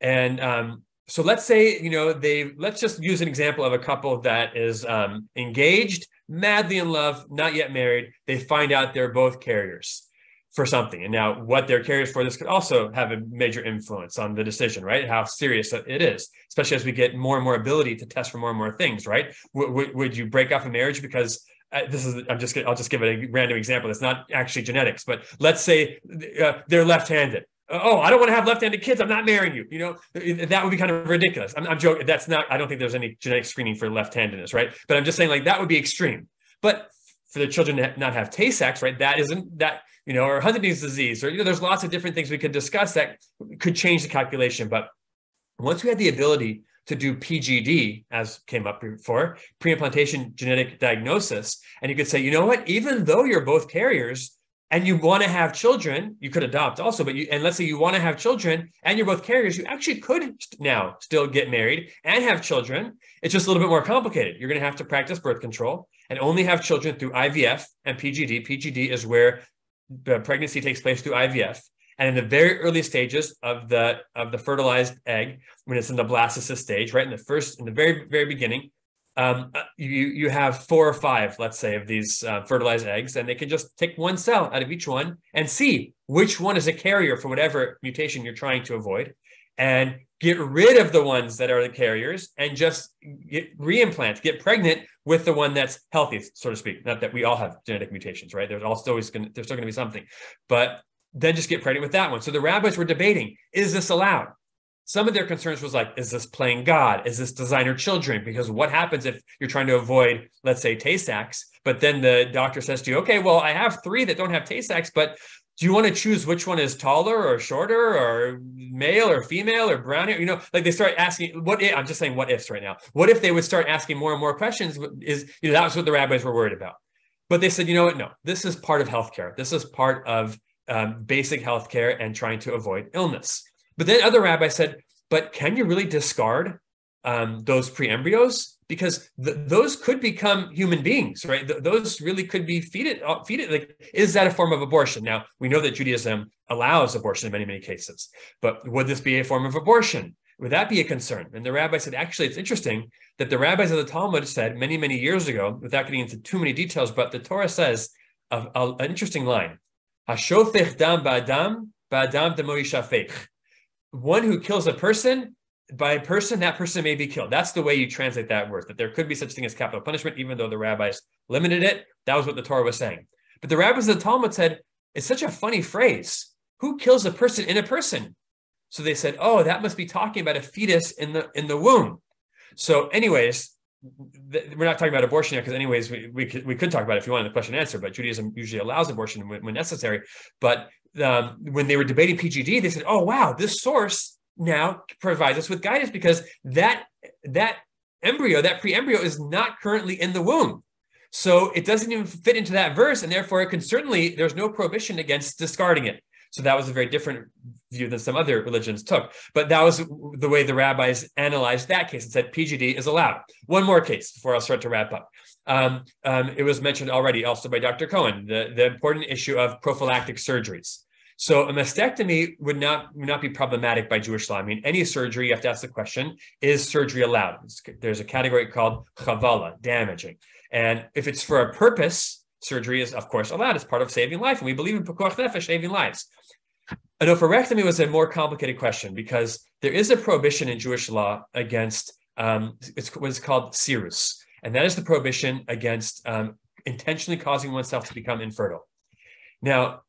and um, so let's say you know they let's just use an example of a couple that is um, engaged, madly in love, not yet married. They find out they're both carriers for something. And now what they're carriers for, this could also have a major influence on the decision, right? How serious it is, especially as we get more and more ability to test for more and more things, right? W- would you break off a marriage because uh, this is, I'm just, I'll just give it a random example. It's not actually genetics, but let's say uh, they're left-handed. Oh, I don't want to have left-handed kids. I'm not marrying you. You know, that would be kind of ridiculous. I'm, I'm joking. That's not, I don't think there's any genetic screening for left-handedness, right? But I'm just saying like that would be extreme. But for the children to not have Tay-Sachs, right? That isn't that you know, or Huntington's disease, or you know, there's lots of different things we could discuss that could change the calculation. But once we had the ability to do PGD, as came up before, pre-implantation genetic diagnosis, and you could say, you know what, even though you're both carriers and you want to have children, you could adopt also, but you and let's say you want to have children and you're both carriers, you actually could now still get married and have children. It's just a little bit more complicated. You're going to have to practice birth control and only have children through IVF and PGD. PGD is where the pregnancy takes place through IVF. And in the very early stages of the of the fertilized egg, when it's in the blastocyst stage, right in the first, in the very very beginning, um, uh, you you have four or five, let's say, of these uh, fertilized eggs, and they can just take one cell out of each one and see which one is a carrier for whatever mutation you're trying to avoid, and get rid of the ones that are the carriers and just get reimplant, get pregnant with the one that's healthy, so to speak. Not that we all have genetic mutations, right? There's also always going there's still to be something, but then just get pregnant with that one. So the rabbis were debating: is this allowed? Some of their concerns was like, is this playing God? Is this designer children? Because what happens if you're trying to avoid, let's say, Tay-Sachs, but then the doctor says to you, okay, well, I have three that don't have Tay-Sachs, but do you want to choose which one is taller or shorter or male or female or brown hair? You know, like they start asking what if, I'm just saying what ifs right now. What if they would start asking more and more questions? Is you know, that was what the rabbis were worried about. But they said, you know what? No, this is part of healthcare. This is part of um, basic healthcare and trying to avoid illness. But then other rabbis said, but can you really discard um, those pre-embryos? Because th- those could become human beings, right? Th- those really could be feeded, uh, feeded. Like, is that a form of abortion? Now we know that Judaism allows abortion in many, many cases, but would this be a form of abortion? Would that be a concern? And the rabbi said, actually, it's interesting that the rabbis of the Talmud said many, many years ago, without getting into too many details, but the Torah says a, a, an interesting line: "Hashofech dam ba'adam ba'adam demo One who kills a person, by a person, that person may be killed. That's the way you translate that word. That there could be such thing as capital punishment, even though the rabbis limited it. That was what the Torah was saying. But the rabbis of the Talmud said it's such a funny phrase. Who kills a person in a person? So they said, oh, that must be talking about a fetus in the in the womb. So, anyways, th- we're not talking about abortion yet because, anyways, we, we could we could talk about it if you wanted the question answer. But Judaism usually allows abortion when, when necessary. But um, when they were debating PGD, they said, oh wow, this source now provides us with guidance because that that embryo, that pre-embryo, is not currently in the womb. So it doesn't even fit into that verse, and therefore it can certainly there's no prohibition against discarding it. So that was a very different view than some other religions took. But that was the way the rabbis analyzed that case and said PGD is allowed. One more case before I'll start to wrap up. Um, um, it was mentioned already also by Dr. Cohen, the, the important issue of prophylactic surgeries. So a mastectomy would not would not be problematic by Jewish law. I mean, any surgery, you have to ask the question, is surgery allowed? There's a category called chavala, damaging. And if it's for a purpose, surgery is, of course, allowed It's part of saving life. And we believe in pikuach nefesh, saving lives. An oophorectomy was a more complicated question because there is a prohibition in Jewish law against um, it's what's called sirus, and that is the prohibition against um, intentionally causing oneself to become infertile. Now,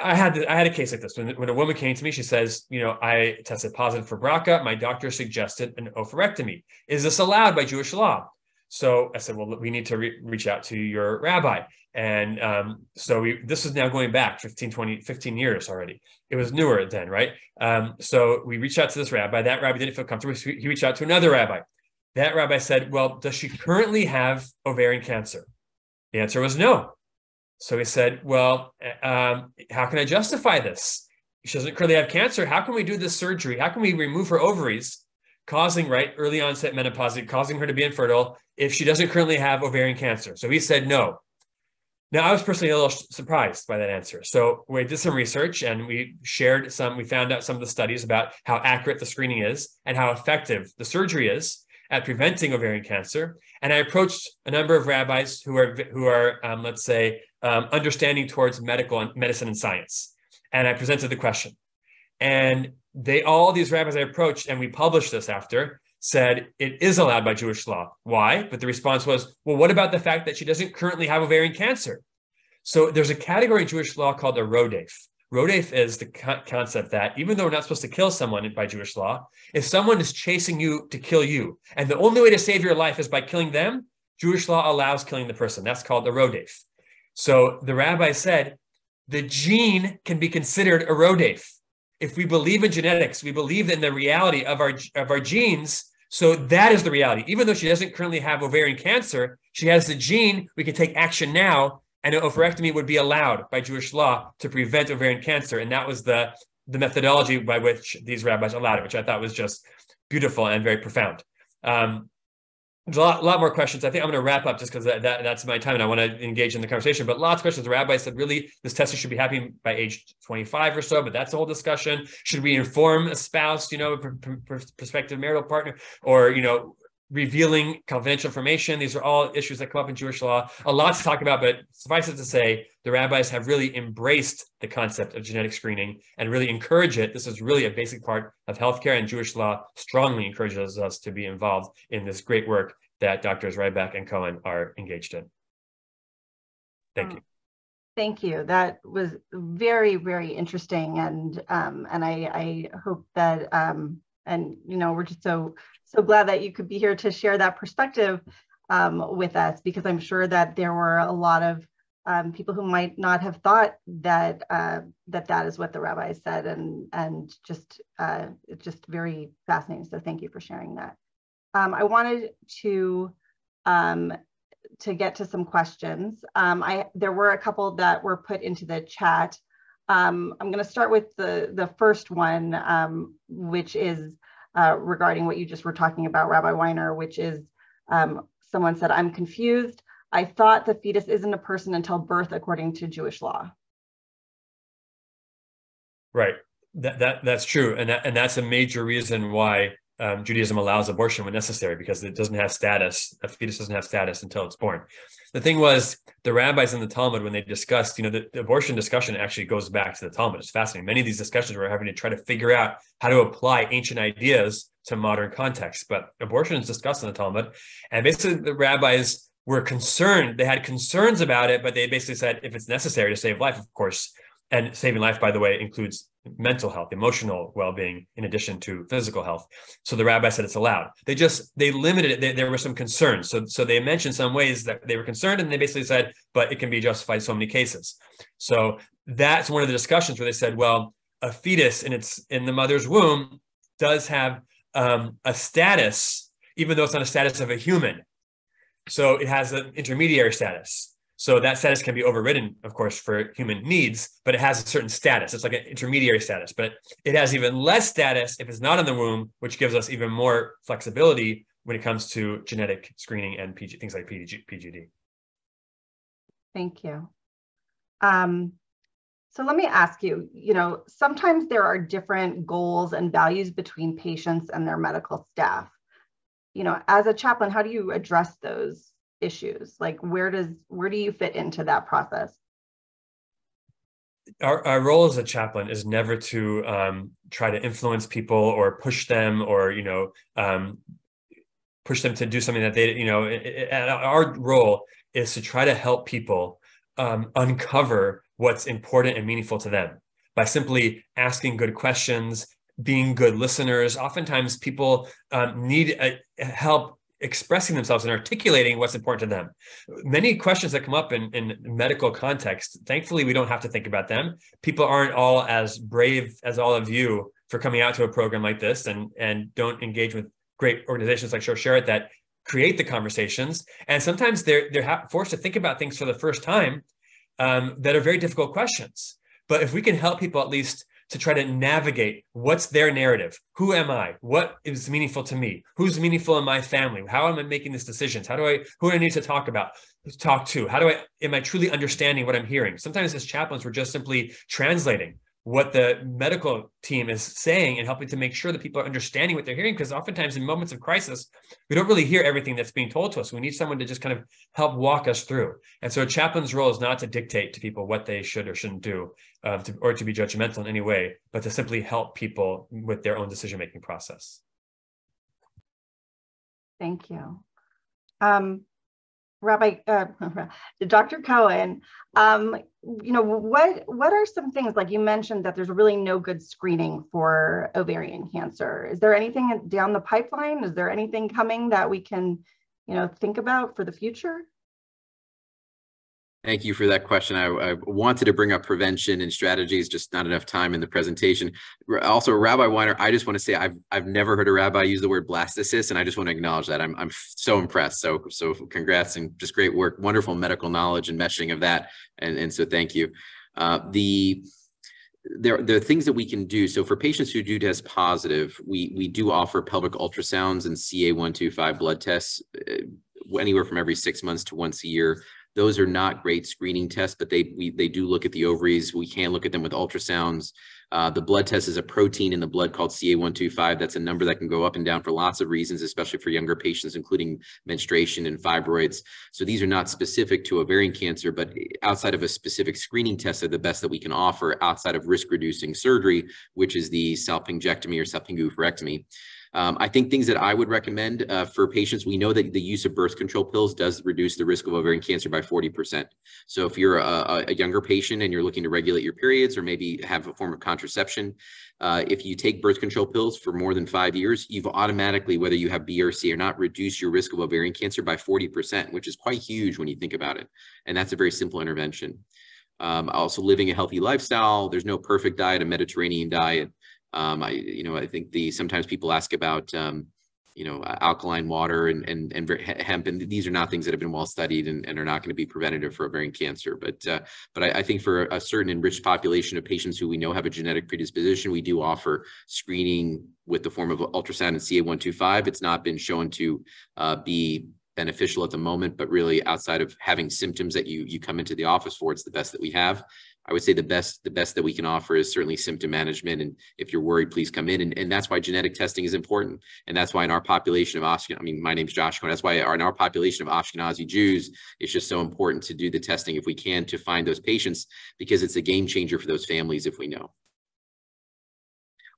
I had I had a case like this when when a woman came to me. She says, you know, I tested positive for BRCA. My doctor suggested an oophorectomy. Is this allowed by Jewish law? So I said, well, we need to re- reach out to your rabbi. And um, so we, this is now going back 15, 20, 15 years already. It was newer then, right? Um, so we reached out to this rabbi. That rabbi didn't feel comfortable. So he reached out to another rabbi. That rabbi said, well, does she currently have ovarian cancer? The answer was no. So he said, well, um, how can I justify this? She doesn't currently have cancer. How can we do this surgery? How can we remove her ovaries, causing right early onset menopause, causing her to be infertile if she doesn't currently have ovarian cancer? So he said no. Now, I was personally a little surprised by that answer. So we did some research and we shared some, we found out some of the studies about how accurate the screening is and how effective the surgery is at preventing ovarian cancer. And I approached a number of rabbis who are, who are um, let's say, um, understanding towards medical and medicine and science. And I presented the question. And they, all these rabbis I approached, and we published this after, said it is allowed by Jewish law. Why? But the response was, well, what about the fact that she doesn't currently have ovarian cancer? So there's a category in Jewish law called a rodef. Rodef is the co- concept that even though we're not supposed to kill someone by Jewish law, if someone is chasing you to kill you, and the only way to save your life is by killing them, Jewish law allows killing the person. That's called a rodef. So the rabbi said the gene can be considered a rodef. If we believe in genetics, we believe in the reality of our of our genes, so that is the reality. Even though she doesn't currently have ovarian cancer, she has the gene. We can take action now, and an oophorectomy would be allowed by Jewish law to prevent ovarian cancer. And that was the the methodology by which these rabbis allowed it, which I thought was just beautiful and very profound. Um, there's a lot, lot more questions. I think I'm going to wrap up just because that, that, that's my time and I want to engage in the conversation. But lots of questions. The rabbi said, really, this tester should be happy by age 25 or so, but that's a whole discussion. Should we inform a spouse, you know, prospective marital partner, or, you know, revealing confidential information. These are all issues that come up in Jewish law. A lot to talk about, but suffice it to say, the rabbis have really embraced the concept of genetic screening and really encourage it. This is really a basic part of healthcare, and Jewish law strongly encourages us to be involved in this great work that Doctors Ryback and Cohen are engaged in. Thank you. Thank you. That was very, very interesting, and um, and I, I hope that um, and you know we're just so so glad that you could be here to share that perspective um, with us because I'm sure that there were a lot of um, people who might not have thought that uh, that that is what the rabbi said and and just uh, just very fascinating. So thank you for sharing that. Um, I wanted to um, to get to some questions. Um, I there were a couple that were put into the chat. Um, I'm going to start with the the first one, which is uh, regarding what you just were talking about, Rabbi Weiner, which is um, someone said, "I'm confused. I thought the fetus isn't a person until birth, according to Jewish law." Right. that, that that's true, and that, and that's a major reason why um, Judaism allows abortion when necessary because it doesn't have status. A fetus doesn't have status until it's born. The thing was, the rabbis in the Talmud, when they discussed, you know, the, the, abortion discussion actually goes back to the Talmud. It's fascinating. Many of these discussions were having to try to figure out how to apply ancient ideas to modern context. But abortion is discussed in the Talmud, and basically the rabbis were concerned. They had concerns about it, but they basically said if it's necessary to save life, of course, and saving life, by the way, includes mental health, emotional well-being, in addition to physical health. So the rabbi said it's allowed. They just they limited it. They, there were some concerns. So so they mentioned some ways that they were concerned, and they basically said, but it can be justified in so many cases. So that's one of the discussions where they said, well, a fetus in its in the mother's womb does have um, a status, even though it's not a status of a human. So it has an intermediary status. So that status can be overridden, of course, for human needs, but it has a certain status. It's like an intermediary status, but it has even less status if it's not in the womb, which gives us even more flexibility when it comes to genetic screening and PG, things like PG, PGD. Thank you. Um, so let me ask you, you know, sometimes there are different goals and values between patients and their medical staff. You know, as a chaplain, how do you address those issues? Like where does where do you fit into that process? Our, our role as a chaplain is never to um, try to influence people or push them or you know um, push them to do something that they you know it, it, our role is to try to help people um, uncover what's important and meaningful to them by simply asking good questions being good listeners oftentimes people um, need a, uh, help expressing themselves and articulating what's important to them. Many questions that come up in, in medical context, thankfully, we don't have to think about them. People aren't all as brave as all of you for coming out to a program like this and, and don't engage with great organizations like Sharsheret that create the conversations. And sometimes they're, they're forced to think about things for the first time um, that are very difficult questions. But if we can help people at least to try to navigate what's their narrative. Who am I? What is meaningful to me? Who's meaningful in my family? How am I making these decisions? How do I, who do I need to talk about, talk to? How do I, am I truly understanding what I'm hearing? Sometimes as chaplains, we're just simply translating what the medical team is saying and helping to make sure that people are understanding what they're hearing. Because oftentimes in moments of crisis, we don't really hear everything that's being told to us. We need someone to just kind of help walk us through. And so a chaplain's role is not to dictate to people what they should or shouldn't do, uh, to, or to be judgmental in any way, but to simply help people with their own decision-making process. Thank you. Um, Rabbi, uh, Dr. Cohen, um, you know, what what are some things like you mentioned that there's really no good screening for ovarian cancer? Is there anything down the pipeline? Is there anything coming that we can, you know, think about for the future? Thank you for that question. I, I, wanted to bring up prevention and strategies, just not enough time in the presentation. Also, Rabbi Weiner, I just want to say I've I've never heard a rabbi use the word blastocyst, and I just want to acknowledge that. I'm I'm so impressed. So so congrats and just great work, wonderful medical knowledge and meshing of that, and and so thank you. Uh, the there, there are things that we can do. So for patients who do test positive, we we do offer pelvic ultrasounds and CA125 blood tests uh, anywhere from every six months to once a year. Those are not great screening tests, but they we, they do look at the ovaries. We can look at them with ultrasounds. Uh, the blood test is a protein in the blood called CA125. That's a number that can go up and down for lots of reasons, especially for younger patients, including menstruation and fibroids. So these are not specific to ovarian cancer, but outside of a specific screening test, are the best that we can offer outside of risk-reducing surgery, which is the salpingectomy or salpingo-oophorectomy. Um, I think things that I would recommend uh, for patients, we know that the use of birth control pills does reduce the risk of ovarian cancer by 40%. So if you're a, a younger patient and you're looking to regulate your periods or maybe have a form of contraception, uh, if you take birth control pills for more than five years, you've automatically, whether you have BRC or not, reduced your risk of ovarian cancer by 40%, which is quite huge when you think about it. And that's a very simple intervention. Um, also living a healthy lifestyle. There's no perfect diet, a Mediterranean diet. Um, I, you know, I think the sometimes people ask about, um, you know, alkaline water and and and hemp, and these are not things that have been well studied and, and are not going to be preventative for ovarian cancer. But uh, but I, I, think for a certain enriched population of patients who we know have a genetic predisposition, we do offer screening with the form of ultrasound and CA125. It's not been shown to uh, be beneficial at the moment, but really outside of having symptoms that you you come into the office for, it's the best that we have. I would say the best the best that we can offer is certainly symptom management. And if you're worried, please come in. And, and that's why genetic testing is important. And that's why in our population of Ashkenazi, I mean, my name's Josh, Cohen. that's why in our population of Ashkenazi Jews, it's just so important to do the testing if we can to find those patients because it's a game changer for those families if we know.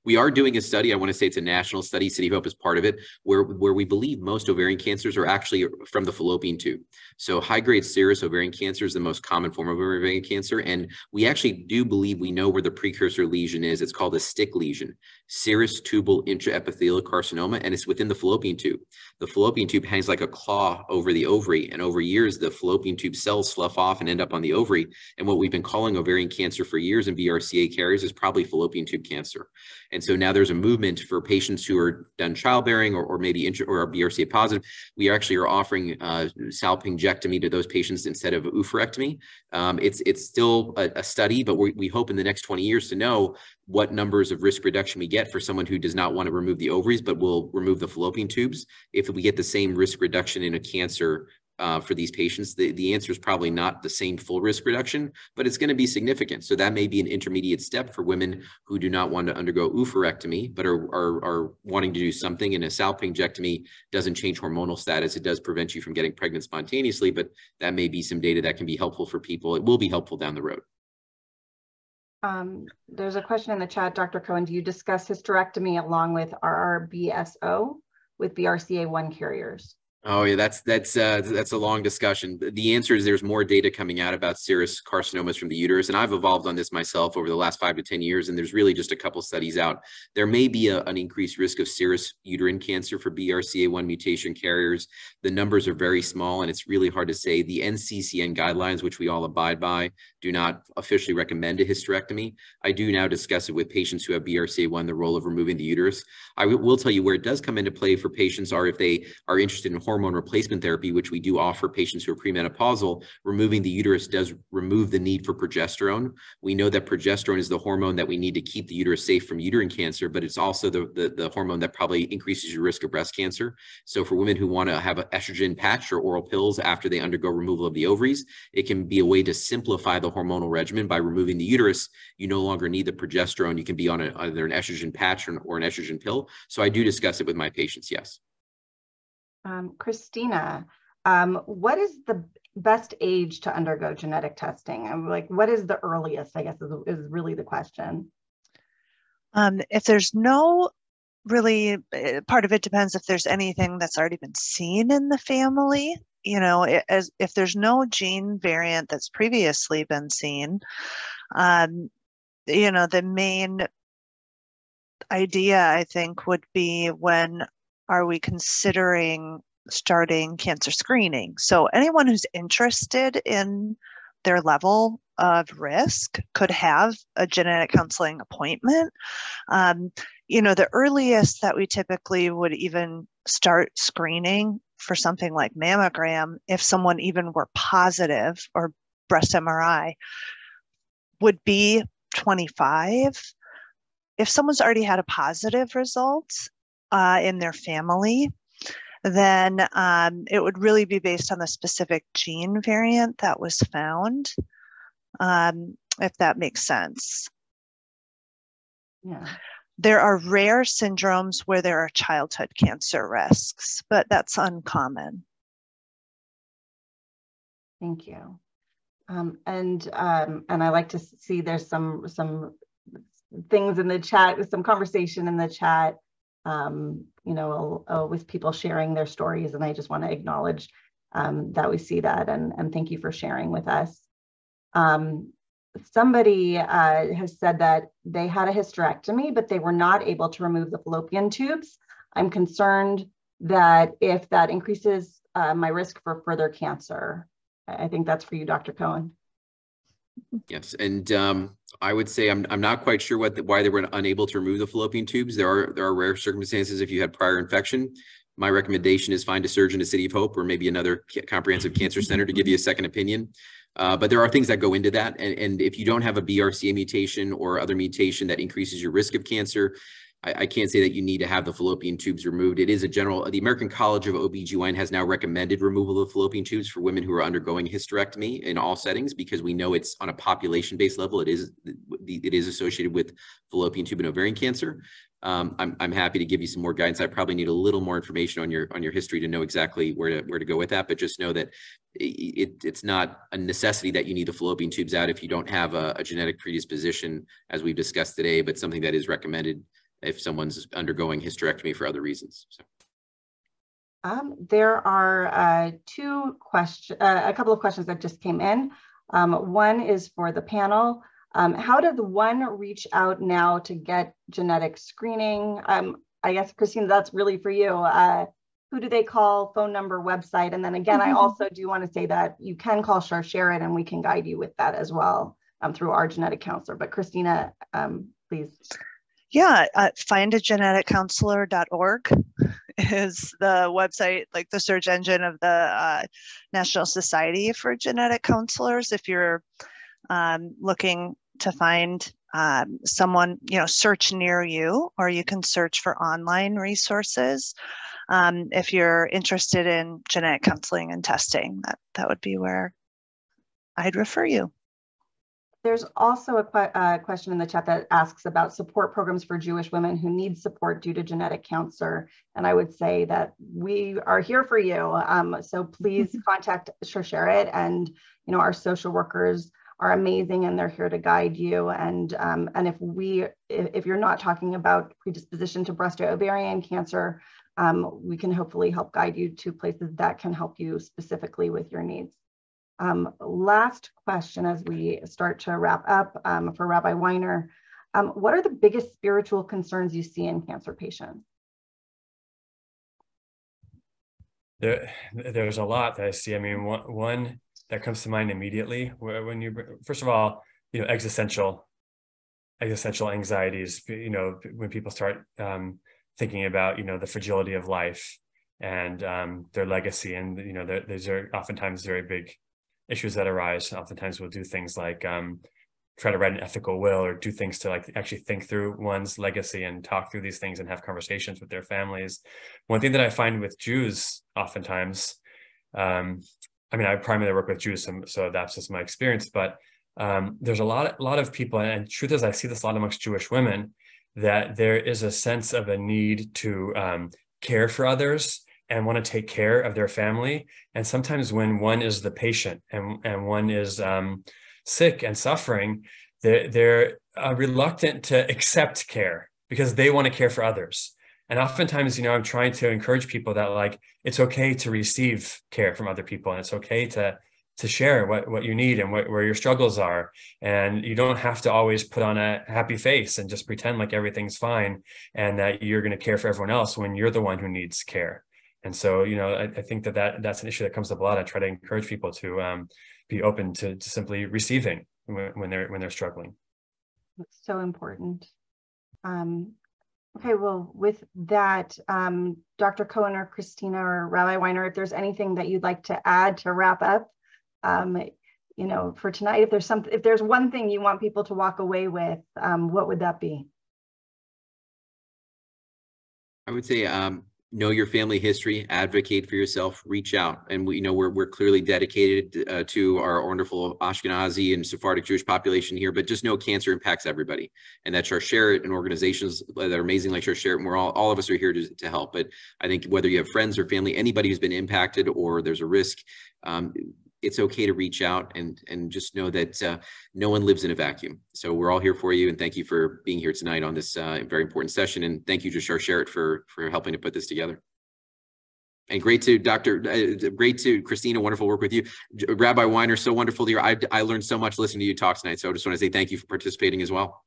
We are doing a study. I want to say it's a national study. City Hope is part of it, where where we believe most ovarian cancers are actually from the fallopian tube. So high grade serous ovarian cancer is the most common form of ovarian cancer, and we actually do believe we know where the precursor lesion is. It's called a STIC lesion, serous tubal intraepithelial carcinoma, and it's within the fallopian tube. The fallopian tube hangs like a claw over the ovary, and over years the fallopian tube cells slough off and end up on the ovary. And what we've been calling ovarian cancer for years in BRCA carriers is probably fallopian tube cancer. And so now there's a movement for patients who are done childbearing or, or maybe intra, or are BRCA positive. We actually are offering uh, salpingectomy to those patients instead of oophorectomy. Um, it's it's still a, a study, but we, we hope in the next 20 years to know what numbers of risk reduction we get for someone who does not want to remove the ovaries, but will remove the fallopian tubes. If we get the same risk reduction in a cancer uh, for these patients, the, the answer is probably not the same full risk reduction, but it's going to be significant. So that may be an intermediate step for women who do not want to undergo oophorectomy, but are, are, are wanting to do something. And a salpingectomy doesn't change hormonal status. It does prevent you from getting pregnant spontaneously, but that may be some data that can be helpful for people. It will be helpful down the road. Um, there's a question in the chat, Dr. Cohen, do you discuss hysterectomy along with RRBSO with BRCA1 carriers? Oh yeah, that's that's uh, that's a long discussion. The answer is there's more data coming out about serous carcinomas from the uterus, and I've evolved on this myself over the last five to ten years. And there's really just a couple studies out. There may be a, an increased risk of serous uterine cancer for BRCA1 mutation carriers. The numbers are very small, and it's really hard to say. The NCCN guidelines, which we all abide by, do not officially recommend a hysterectomy. I do now discuss it with patients who have BRCA1, the role of removing the uterus. I will tell you where it does come into play for patients are if they are interested in hormone replacement therapy, which we do offer patients who are premenopausal, removing the uterus does remove the need for progesterone. We know that progesterone is the hormone that we need to keep the uterus safe from uterine cancer, but it's also the, the, the hormone that probably increases your risk of breast cancer. So for women who want to have an estrogen patch or oral pills after they undergo removal of the ovaries, it can be a way to simplify the hormonal regimen by removing the uterus. You no longer need the progesterone. You can be on a, either an estrogen patch or, or an estrogen pill. So I do discuss it with my patients, yes. Um, Christina, um, what is the best age to undergo genetic testing? I'm like, what is the earliest, I guess is, is really the question. Um, if there's no really, eh, part of it depends if there's anything that's already been seen in the family. You know, as, if there's no gene variant that's previously been seen, um, you know, the main idea I think would be when are we considering starting cancer screening? So, anyone who's interested in their level of risk could have a genetic counseling appointment. Um, you know, the earliest that we typically would even start screening for something like mammogram, if someone even were positive or breast MRI, would be 25. If someone's already had a positive result, uh, in their family, then um, it would really be based on the specific gene variant that was found, um, if that makes sense. Yeah. There are rare syndromes where there are childhood cancer risks, but that's uncommon. Thank you. Um, and um, and I like to see there's some some things in the chat, some conversation in the chat um, you know, uh, with people sharing their stories. And I just want to acknowledge um, that we see that and, and thank you for sharing with us. Um, somebody uh, has said that they had a hysterectomy, but they were not able to remove the fallopian tubes. I'm concerned that if that increases uh, my risk for further cancer. I think that's for you, Dr. Cohen. Yes, and um, I would say I'm I'm not quite sure what the, why they were unable to remove the fallopian tubes. There are there are rare circumstances if you had prior infection. My recommendation is find a surgeon at City of Hope or maybe another comprehensive cancer center to give you a second opinion. Uh, but there are things that go into that, and, and if you don't have a BRCA mutation or other mutation that increases your risk of cancer, I, I, can't say that you need to have the fallopian tubes removed. It is a general, the American College of OBGYN has now recommended removal of fallopian tubes for women who are undergoing hysterectomy in all settings because we know it's on a population-based level. It is, it is associated with fallopian tube and ovarian cancer. Um, I'm, I'm happy to give you some more guidance. I probably need a little more information on your on your history to know exactly where to where to go with that. But just know that it, it's not a necessity that you need the fallopian tubes out if you don't have a, a genetic predisposition, as we've discussed today, but something that is recommended if someone's undergoing hysterectomy for other reasons. So. Um, there are uh, two questions, uh, a couple of questions that just came in. Um, one is for the panel. Um, how does one reach out now to get genetic screening? Um, I guess, Christine, that's really for you. Uh, who do they call, phone number, website? And then again, mm -hmm. I mm-hmm. also do want to say that you can call Sharsheret and we can guide you with that as well um, through our genetic counselor. But Christina, um, please. Yeah, uh, findageneticcounselor.org is the website, like the search engine of the uh, National Society for Genetic Counselors. If you're um, looking to find um, someone, you know, search near you, or you can search for online resources. Um, if you're interested in genetic counseling and testing, that, that would be where I'd refer you. There's also a que uh, question in the chat that asks about support programs for Jewish women who need support due to genetic cancer. And I would say that we are here for you. Um, so please contact Sharsheret and you know our social workers are amazing and they're here to guide you. And, um, and if we, if, if, you're not talking about predisposition to breast or ovarian cancer, um, we can hopefully help guide you to places that can help you specifically with your needs. Um, last question as we start to wrap up um, for Rabbi Weiner. Um, what are the biggest spiritual concerns you see in cancer patients? There, there's a lot that I see. I mean, one, one that comes to mind immediately when you first of all you know existential existential anxieties you know when people start um, thinking about you know the fragility of life and um, their legacy and you know these are oftentimes very big issues that arise. Oftentimes we'll do things like um, try to write an ethical will or do things to like actually think through one's legacy and talk through these things and have conversations with their families. One thing that i find with jews oftentimes um, I mean, I primarily work with Jews, so that's just my experience. But um, there's a lot, a lot of people, and truth is, I see this a lot amongst Jewish women, that there is a sense of a need to um, care for others and want to take care of their family. And sometimes when one is the patient and and one is um, sick and suffering, they're, they're uh, reluctant to accept care because they want to care for others and oftentimes you know i'm trying to encourage people that like it's okay to receive care from other people and it's okay to to share what, what you need and what, where your struggles are. And you don't have to always put on a happy face and just pretend like everything's fine and that you're going to care for everyone else when you're the one who needs care. And so you know i, I think that, that that's an issue that comes up a lot. I try to encourage people to um, be open to, to simply receiving when, when they're when they're struggling. That's so important. Um, Okay, well, with that, um, Dr. Cohen or Christina or Rabbi Weiner, if there's anything that you'd like to add to wrap up, um, you know, for tonight, if there's something, if there's one thing you want people to walk away with, um, what would that be? I would say um, know your family history, advocate for yourself, reach out. And we you know we're, we're clearly dedicated uh, to our wonderful Ashkenazi and Sephardic Jewish population here, but just know cancer impacts everybody. And that's that Sharsheret and organizations that are amazing like Sharsheret, and we're all, all of us are here to, to help. But I think whether you have friends or family, anybody who's been impacted or there's a risk, um, it's okay to reach out and and just know that uh, no one lives in a vacuum. So we're all here for you, and thank you for being here tonight on this uh, very important session. And thank you to Sharsheret for for helping to put this together. And great to Dr. Uh, great to Christina. Wonderful work with you, Rabbi Weiner. So wonderful to hear. I I learned so much listening to you talk tonight. So I just want to say thank you for participating as well.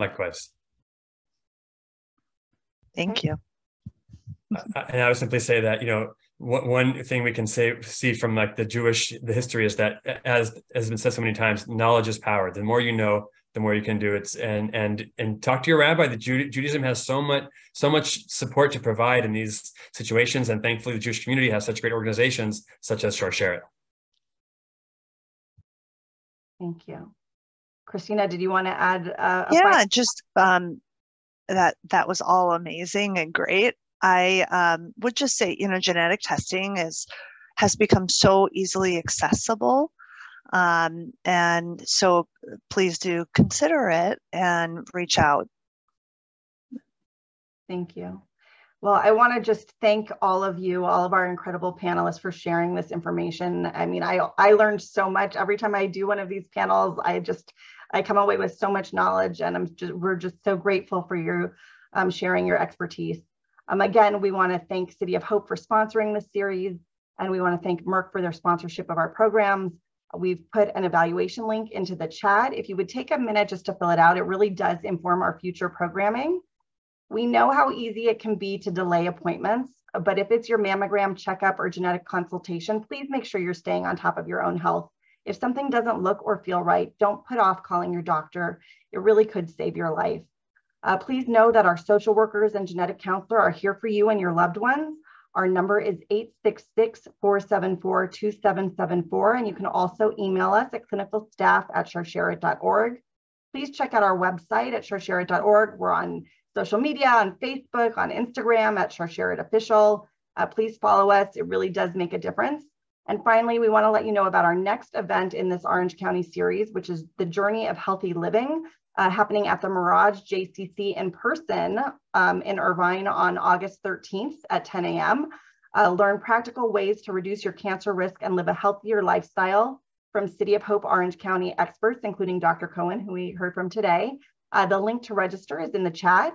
Likewise. Thank you. And I would simply say that you know one thing we can say see from like the Jewish the history is that as has been said so many times, knowledge is power. The more you know, the more you can do. It's and and and talk to your rabbi. The Judaism has so much so much support to provide in these situations, and thankfully the Jewish community has such great organizations such as Sharsheret. Thank you. Christina, did you want to add? Uh, yeah, just um, that that was all amazing and great. I um, would just say, you know, genetic testing is has become so easily accessible. Um, and so please do consider it and reach out. Thank you. Well, I want to just thank all of you, all of our incredible panelists for sharing this information. I mean, I, I learned so much every time I do one of these panels. I just, I come away with so much knowledge and I'm just, we're just so grateful for you um, sharing your expertise. Um, again, we want to thank City of Hope for sponsoring this series, and we want to thank Merck for their sponsorship of our programs. We've put an evaluation link into the chat. If you would take a minute just to fill it out, it really does inform our future programming. We know how easy it can be to delay appointments, but if it's your mammogram checkup or genetic consultation, please make sure you're staying on top of your own health. If something doesn't look or feel right, don't put off calling your doctor. It really could save your life. Uh, please know that our social workers and genetic counselor are here for you and your loved ones. Our number is 866-474-2774, and you can also email us at clinicalstaff at sharsheret.org. Please check out our website at sharsheret.org. We're on social media, on Facebook, on Instagram at Sharsheret Official. Uh, please follow us. It really does make a difference. And finally, we want to let you know about our next event in this Orange County series, which is the Journey of Healthy Living, uh, happening at the Merage JCC in person um, in Irvine on August 13th at 10 a.m. Uh, learn practical ways to reduce your cancer risk and live a healthier lifestyle from City of Hope Orange County experts, including Dr. Cohen, who we heard from today. Uh, the link to register is in the chat.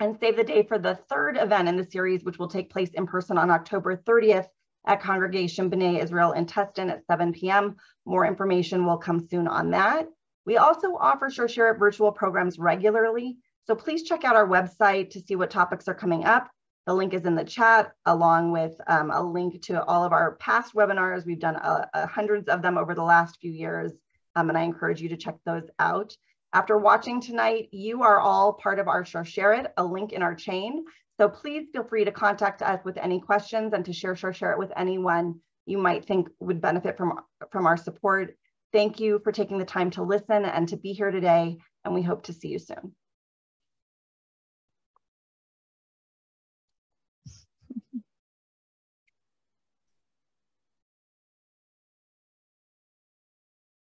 And save the day for the third event in the series, which will take place in person on October 30th at Congregation B'nai Israel in Tustin at 7 p.m. More information will come soon on that. We also offer Sharsheret virtual programs regularly, so please check out our website to see what topics are coming up. The link is in the chat, along with um, a link to all of our past webinars. We've done uh, hundreds of them over the last few years, um, and I encourage you to check those out. After watching tonight, you are all part of our Sharsheret, a link in our chain. So please feel free to contact us with any questions and to share share it with anyone you might think would benefit from, from our support. Thank you for taking the time to listen and to be here today, and we hope to see you soon.